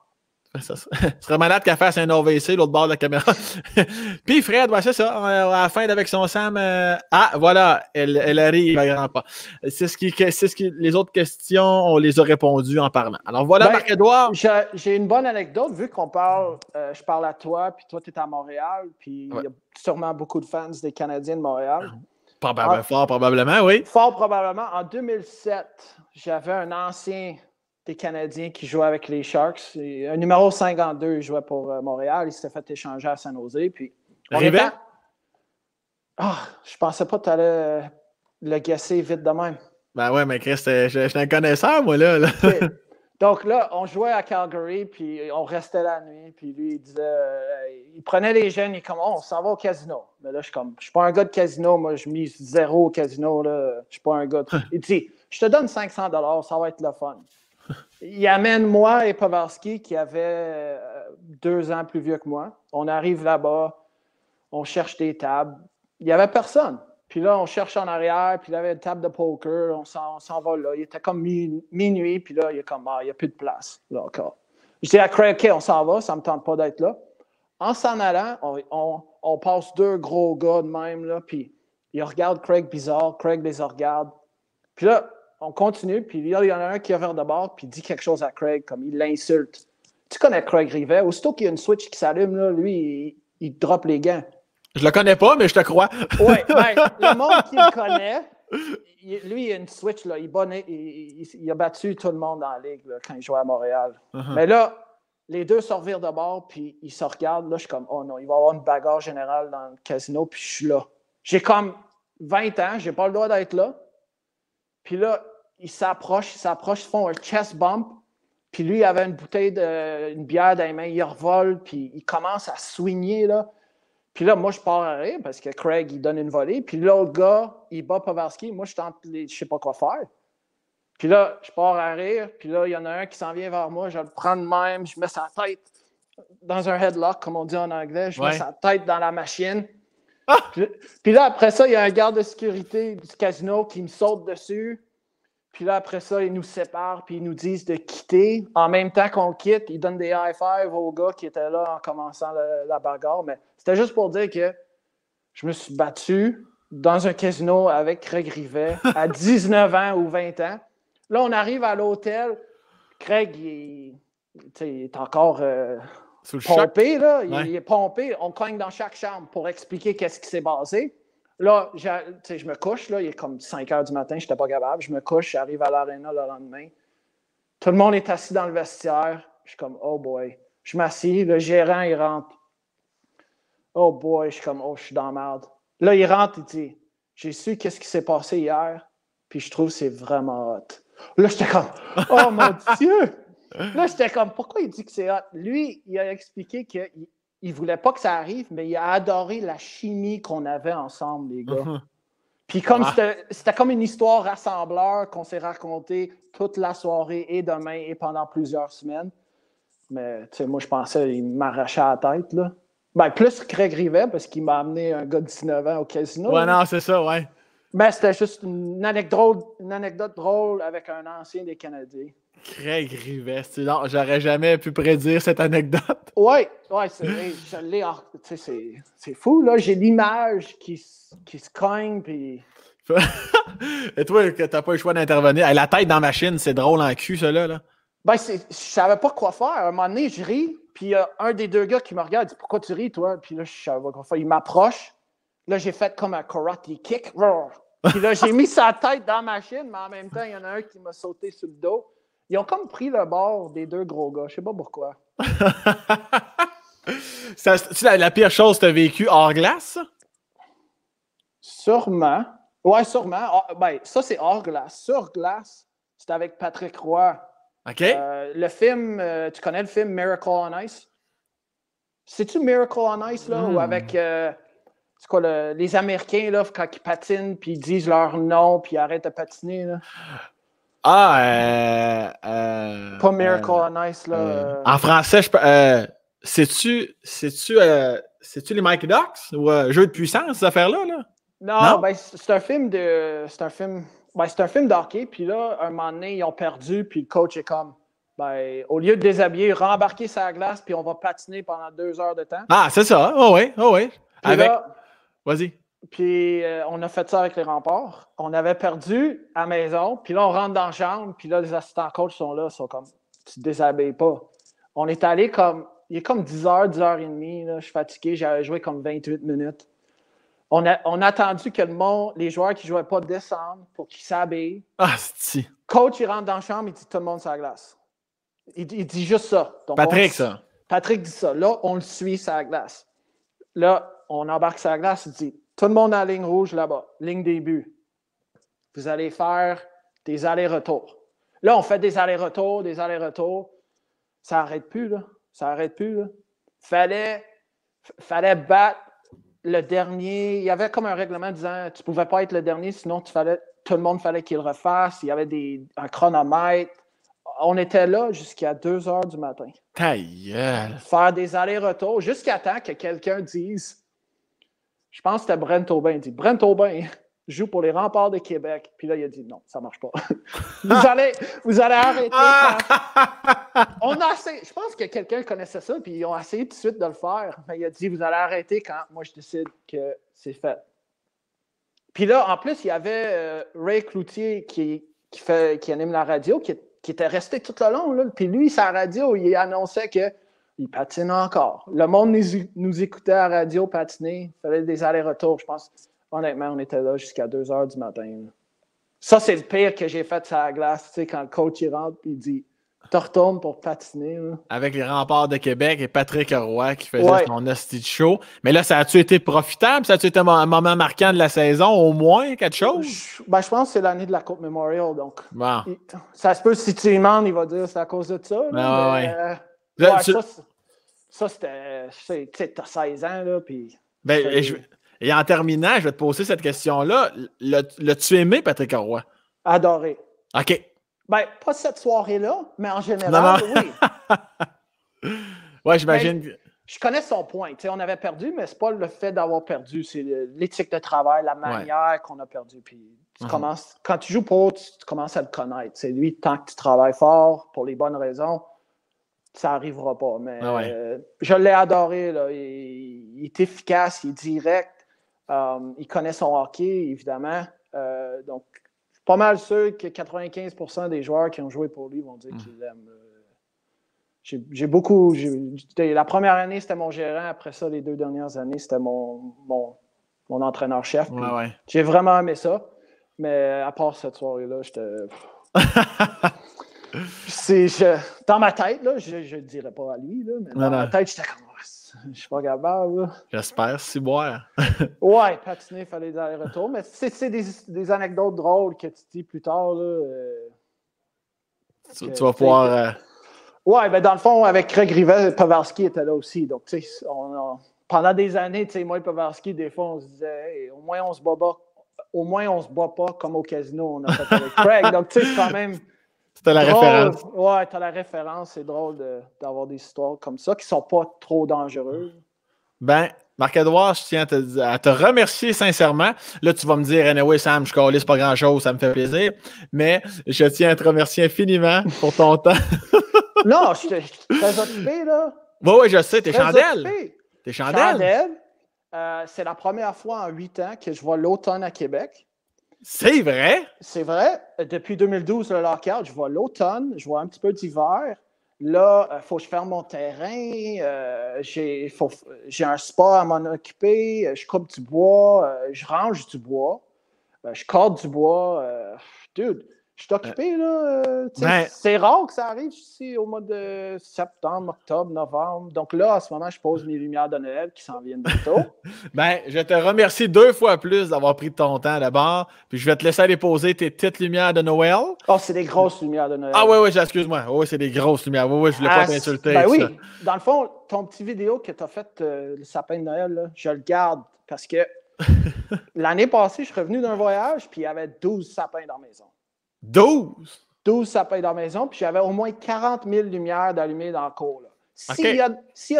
Ça, serait malade qu'elle fasse un OVC, l'autre bord de la caméra. Puis Fred, ouais, c'est ça. À la fin avec son Sam. Euh, ah, voilà, elle, elle arrive à grand pas. C'est ce qui, c'est ce qui, les autres questions, on les a répondues en parlant. Alors voilà, Ben, Marc-Edouard. J'ai une bonne anecdote, vu qu'on parle, euh, je parle à toi, puis toi, tu es à Montréal, puis il Ouais. y a sûrement beaucoup de fans des Canadiens de Montréal. Ah. fort probablement, oui. Fort probablement, en 2007, j'avais un ancien des Canadiens qui jouait avec les Sharks. Et un numéro 52, il jouait pour euh, Montréal. Il s'était fait échanger à San Jose. Puis on était- Ah, je pensais pas que tu allais le guesser vite de même. Ben ouais, mais Chris, je, je suis un connaisseur, moi, là. là. Donc là, on jouait à Calgary, puis on restait la nuit, puis lui, il disait, euh, il prenait les jeunes, il est comme, oh, on s'en va au casino. Mais là, je suis comme, je suis pas un gars de casino, moi, je mise zéro au casino, là, je suis pas un gars de... Il dit, je te donne 500 dollars, ça va être le fun. Il amène moi et Pavarski, qui avait euh, deux ans plus vieux que moi. On arrive là-bas, on cherche des tables. Il n'y avait personne. Puis là, on cherche en arrière, puis il y avait une table de poker, on s'en va là. Il était comme mi- minuit, puis là, il est comme, ah, il n'y a plus de place, là encore. Je dis à Craig, OK, on s'en va, ça ne me tente pas d'être là. En s'en allant, on, on- on passe deux gros gars de même, là, puis ils regardent Craig bizarre, Craig les regarde. Puis là, on continue, puis là, il y en a un qui vers de bord, puis il dit quelque chose à Craig, comme il l'insulte. Tu connais Craig Rivet, aussitôt qu'il y a une switch qui s'allume, là, lui, il, il drop les gants. Je le connais pas, mais je te crois. Oui, ben, le monde qui le connaît, lui, il a une switch, là, il, il- il- il a battu tout le monde dans la ligue là, quand il jouait à Montréal. Uh-huh. Mais là, les deux se revirent de bord, puis ils se regardent. Là, je suis comme, oh non, il va y avoir une bagarre générale dans le casino, puis je suis là. J'ai comme 20 ans, j'ai pas le droit d'être là. Puis là, ils s'approchent, ils s'approchent, ils font un chest bump. Puis lui, il avait une bouteille de une bière dans les mains, il revole, puis il commence à swinguer, là. Puis là, moi, je pars à rire parce que Craig, il donne une volée. Puis l'autre gars, il bat Pavarski. Moi, je tente, les- je sais pas quoi faire. Puis là, je pars à rire. Puis là, il y en a un qui s'en vient vers moi. Je le prends de même. Je mets sa tête dans un headlock, comme on dit en anglais. Je Ouais. mets sa tête dans la machine. Ah! Puis, puis là, après ça, il y a un garde de sécurité du casino qui me saute dessus. Puis là, après ça, ils nous séparent, puis ils nous disent de quitter. En même temps qu'on quitte, ils donnent des high five aux gars qui étaient là en commençant le- la bagarre. Mais c'était juste pour dire que je me suis battu dans un casino avec Craig Rivet à 19 ans ou 20 ans. Là, on arrive à l'hôtel. Craig, il, est- il est encore euh, pompé, là. Il, Ouais. il est pompé. On cogne dans chaque chambre pour expliquer qu'est-ce qui s'est passé. Là, je me couche, là, il est comme 5 heures du matin, je n'étais pas capable. Je me couche, j'arrive à l'aréna le lendemain. Tout le monde est assis dans le vestiaire. Je suis comme, oh boy. Je m'assis, le gérant, il rentre. Oh boy, je suis comme, oh, je suis dans la merde. Là, il rentre, il dit, j'ai su qu'est-ce qui s'est passé hier, puis je trouve que c'est vraiment hot. Là, j'étais comme, oh mon Dieu! Là, j'étais comme, pourquoi il dit que c'est hot? Lui, il a expliqué qu'il il voulait pas que ça arrive, mais il a adoré la chimie qu'on avait ensemble, les gars. Uh-huh. Puis comme Ah. c'était comme une histoire rassembleur qu'on s'est raconté toute la soirée et demain et pendant plusieurs semaines. Mais tu sais, moi, je pensais qu'il m'arrachait la tête, là. Ben, plus Craig Rivet, parce qu'il m'a amené un gars de 19 ans au casino. Ouais, là. non, c'est ça, ouais. Mais c'était juste une anecdote, une anecdote drôle avec un ancien des Canadiens. Craig Non, j'aurais jamais pu prédire cette anecdote. Ouais, ouais, c'est sais, c'est- C'est fou, là. J'ai l'image qui, qui se cogne, puis. Et toi, que t'as pas eu le choix d'intervenir. Hey, la tête dans la machine, c'est drôle en cul, ça, là. Ben, je savais pas quoi faire. À un moment donné, je ris, puis il y a un des deux gars qui me regarde, il dit Pourquoi tu ris, toi? Puis là, je savais pas quoi faire. Il m'approche. Là, j'ai fait comme un karate kick. Puis là, j'ai mis sa tête dans la machine, mais en même temps, il y en a un qui m'a sauté sur le dos. Ils ont comme pris le bord des deux gros gars. Je sais pas pourquoi. C'est la, la pire chose que t'as vécu hors glace? Sûrement. Ouais, sûrement. Ah, ben, ça, c'est hors glace. Sur glace, c'est avec Patrick Roy. OK? Euh, le film, euh, tu connais le film Miracle on Ice? C'est-tu Miracle on Ice, là? Hmm. Ou avec, euh, quoi, le- les Américains, là, quand ils patinent, puis ils disent leur nom, puis ils arrêtent de patiner, là? Ah, euh, euh, Pas Miracle euh, on Ice, là. euh, euh, en français, je peux. Euh, c'est-tu. C'est-tu. Euh, c'est-tu les Mike Ducks ou jeu de puissance, ces affaires-là? Là? Non, non? ben, c'est un film de. C'est un film. Ben, c'est un film d'hockey, puis là, un moment donné, ils ont perdu, puis le coach est comme Ben, au lieu de déshabiller, rembarquer sa glace, puis on va patiner pendant deux heures de temps. Ah, c'est ça. Oh oui, oh oui. Avec... Vas-y. Puis euh, on a fait ça avec les remparts. On avait perdu à la maison. Puis là, on rentre dans la chambre. Puis là, les assistants coach sont là. sont comme, tu te déshabilles pas. On est allé comme, il est comme 10h, 10h30. Là, je suis fatigué. J'avais joué comme 28 minutes. On a, on a attendu que le monde, les joueurs qui ne jouaient pas descendent pour qu'ils s'habillent. Ah, si. Coach, il rentre dans la chambre, il dit tout le monde sur la glace. Il, dit juste ça. Patrick, ça. Patrick dit ça. Là, on le suit sur la glace. Là, on embarque sur la glace, il dit tout le monde à la ligne rouge là-bas, ligne début. Vous allez faire des allers-retours. Là, on fait des allers-retours, des allers-retours. Ça n'arrête plus, là. Ça n'arrête plus, là. Fallait, fallait battre le dernier. Il y avait comme un règlement disant tu ne pouvais pas être le dernier, sinon tu fallait, tout le monde fallait qu'il le refasse. Il y avait des, un chronomètre. On était là jusqu'à 2 heures du matin. Ta Faire des allers-retours jusqu'à temps que quelqu'un dise je pense que c'était Brent Aubin. Il dit Brent Aubin joue pour les remparts de Québec. Puis là, il a dit non, ça ne marche pas. vous, allez, vous allez arrêter. On a essayé, je pense que quelqu'un connaissait ça, puis ils ont essayé tout de suite de le faire. Mais il a dit vous allez arrêter quand moi je décide que c'est fait. Puis là, en plus, il y avait euh, Ray Cloutier qui, qui, fait, qui anime la radio, qui, était resté tout le long. Là. Puis lui, sa radio, il annonçait que il patine encore. Le monde nous, écoutait à la radio patiner. Il fallait des allers-retours. Je pense, honnêtement, on était là jusqu'à 2 heures du matin. Ça, c'est le pire que j'ai fait sur la glace. Tu sais, quand le coach il rentre il dit Tu retournes pour patiner. Avec les remparts de Québec et Patrick Roy qui faisait son hostie show. Mais là, ça a-tu été profitable? Ça a-tu été un moment marquant de la saison, au moins, quelque chose? Je, ben, je pense que c'est l'année de la Coupe Memorial. Donc, ça se peut, si tu lui demandes, il va dire c'est à cause de ça. Ben, mais, euh, ça, ça c'était. Tu as 16 ans, là, puis. Ben, et, en terminant, je vais te poser cette question-là. L'as-tu aimé, Patrick Roy? Adoré. OK. Ben, pas cette soirée-là, mais en général, oui. ouais, j'imagine. Ben, je connais son point. on avait perdu, mais c'est pas le fait d'avoir perdu, c'est l'éthique de travail, la manière qu'on a perdu. Puis tu uh-huh. commences, quand tu joues pour, tu, tu commences à le connaître. C'est lui, tant que tu travailles fort pour les bonnes raisons, ça n'arrivera pas. Mais ah euh, je l'ai adoré. Là. Il, est efficace, il est direct. Euh, il connaît son hockey, évidemment. Euh, donc, je suis pas mal sûr que 95% des joueurs qui ont joué pour lui vont dire hmm. qu'ils l'aiment. J'ai beaucoup. La première année, c'était mon gérant. Après ça, les deux dernières années, c'était mon, mon, entraîneur-chef. J'ai vraiment aimé ça. Mais à part cette soirée-là, j'étais. c'est dans ma tête, là, je ne le dirais pas à lui, là, mais dans ma tête, j'étais comme oh, je suis pas capable. J'espère, si boire. ouais, patiner, il fallait des allers-retours. Mais c'est des, des, anecdotes drôles que tu dis plus tard. Là, euh, tu, vas pouvoir. Euh, ouais, ben dans le fond, avec Craig Rivet, Pavarski était là aussi. Donc, tu sais, pendant des années, tu sais, moi et Pavarski, des fois, on se disait, au moins on se bat pas. Au moins, on se bat pas comme au casino, on a fait avec Craig. Donc, tu sais, c'est quand même. C'était la référence. Ouais, tu as la référence. C'est drôle d'avoir des histoires comme ça qui sont pas trop dangereuses. Ben, Marc-Edouard, je tiens à te, remercier sincèrement. Là, tu vas me dire, anyway, Sam, je calisse pas grand-chose, ça me fait plaisir. Mais je tiens à te remercier infiniment pour ton temps. non, je suis très occupé, là. Oui, oui, je sais, t'es chandelle. T'es chandelle. chandelle. Euh, c'est la première fois en huit ans que je vois l'automne à Québec. C'est vrai? C'est vrai. Depuis 2012, le lockout, je vois l'automne, je vois un petit peu d'hiver. Là, il euh, faut que je ferme mon terrain. Euh, j'ai un spa à m'en occuper. Euh, je coupe du bois. je range du bois. je corde du bois. dude, je suis occupé, là. Euh, ben c'est rare que ça arrive ici au mois de septembre, octobre, novembre. Donc là, en ce moment, je pose mes lumières de Noël qui s'en viennent bientôt. ben, je te remercie deux fois plus d'avoir pris ton temps d'abord. Puis je vais te laisser aller poser tes petites lumières de Noël. Oh, c'est des grosses lumières de Noël. Ah oui, oui, excuse-moi. Oui, c'est des grosses lumières. Oui, oui, je ne voulais pas ah, t'insulter. Ben oui. Dans le fond, ton petit vidéo que tu as fait, euh, le sapin de Noël, je le garde parce que l'année passée, je suis revenu d'un voyage, puis il y avait 12 sapins dans la maison. 12? 12 sapins dans la maison, puis j'avais au moins 40 000 lumières d'allumées dans le cours. S'il y, a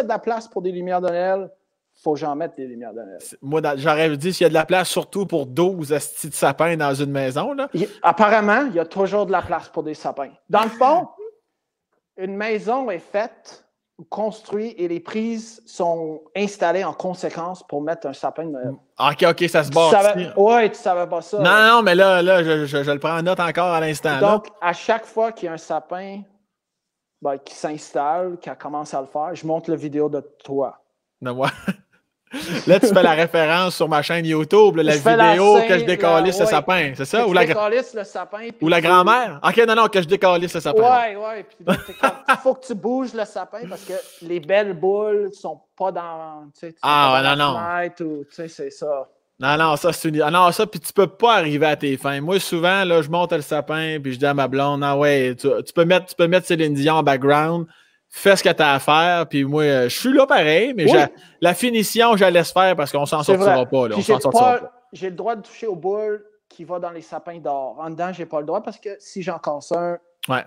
de la place pour des lumières de Noël, il faut que j'en mette des lumières de Noël. Moi, j'aurais dit s'il y a de la place surtout pour 12 astis de sapins dans une maison. Là. apparemment, il y a toujours de la place pour des sapins. Dans le fond, une maison est faite ou construite et les prises sont installées en conséquence pour mettre un sapin de Noël. Ok, ok, ça se Tu bâtit. savais- Ouais, tu savais pas ça. Non, non, mais là, là je, je- je le prends en note encore à l'instant. là. Donc, à chaque fois qu'il y a un sapin ben, qui s'installe, qui commence à le faire, je montre la vidéo de toi. De moi. Là, tu fais la référence sur ma chaîne YouTube, là, la Je fais la vidéo scène, que je décalisse le ouais. sapin, c'est ça? Que Ou la, le sapin. ou la grand-mère? Ok, non, non, que je décalisse le sapin. Ouais, ouais. Il faut que tu bouges le sapin parce que les belles boules sont pas dans, tu sais, Ah, ouais, non, non. ou, tu sais, c'est ça. Non, non, ça, c'est une... ah, non, ça, puis tu peux pas arriver à tes fins. Moi, souvent, là, je monte le sapin, puis je dis à ma blonde, ah ouais, tu, tu peux, mettre, tu peux mettre Céline Dion en background, fais ce que tu as à faire, puis moi, euh, je suis là pareil, mais Oui. la finition, je la laisse faire parce qu'on s'en C'est sortira vrai. pas. Là, on s'en sortira pas- j'ai le droit de toucher aux boules qui va dans les sapins d'or. En dedans, j'ai pas le droit parce que si j'en casse un, Ouais.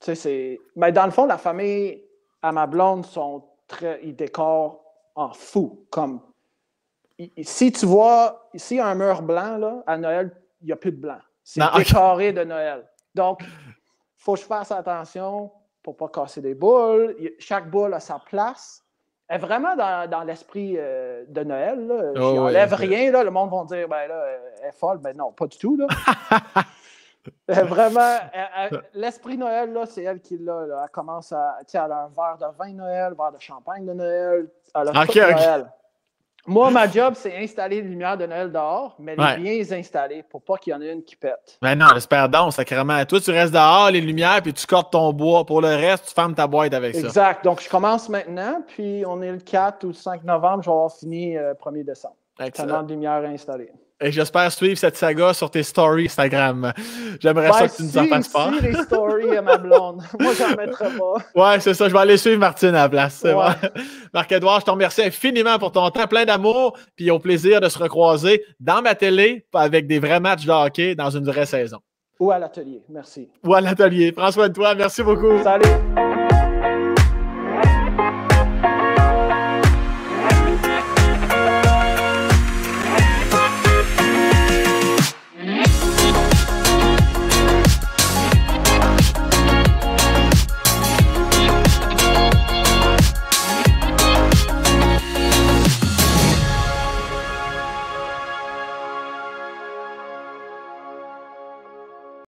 tu sais, c'est. Mais dans le fond, la famille à ma blonde sont très. Ils décorent en fou. Comme. Si tu vois, ici, un mur blanc, là, à Noël, il n'y a plus de blanc. C'est décoré de Noël. Donc, faut que je fasse attention pour pas casser des boules. Chaque boule a sa place. Elle est vraiment dans, dans l'esprit euh, de Noël. Là. Oh, ouais. rien. Là. Le monde va dire, ben là, elle est folle. Ben non, pas du tout. Là. Vraiment, l'esprit Noël, là, c'est elle qui l'a. là. Elle commence à. Elle a un verre de vin de Noël, un verre de champagne de Noël. Elle a tout. Noël. Moi, ma job, c'est installer les lumières de Noël dehors, mais les Ouais. bien installer pour pas qu'il y en ait une qui pète. Ben non, j'espère donc, sacrément. Toi, tu restes dehors, les lumières, puis tu cortes ton bois. Pour le reste, tu fermes ta boîte avec ça. Exact. Donc, je commence maintenant, puis on est le 4 ou le 5 novembre, je vais avoir fini euh, 1er décembre. Excellent. Tellement de lumière installée. Et j'espère suivre cette saga sur tes stories Instagram. J'aimerais ça Ben, que tu nous si- en fasses part. si les stories à ma blonde. Moi, j'en mettrai pas. Ouais, c'est ça. Je vais aller suivre Martine à la place. Ouais. Marc-Edouard, je te remercie infiniment pour ton temps, plein d'amour, puis au plaisir de se recroiser dans ma télé avec des vrais matchs de hockey dans une vraie saison. Ou à l'atelier. Merci. Ou à l'atelier. Prends soin de toi. Merci beaucoup. Salut!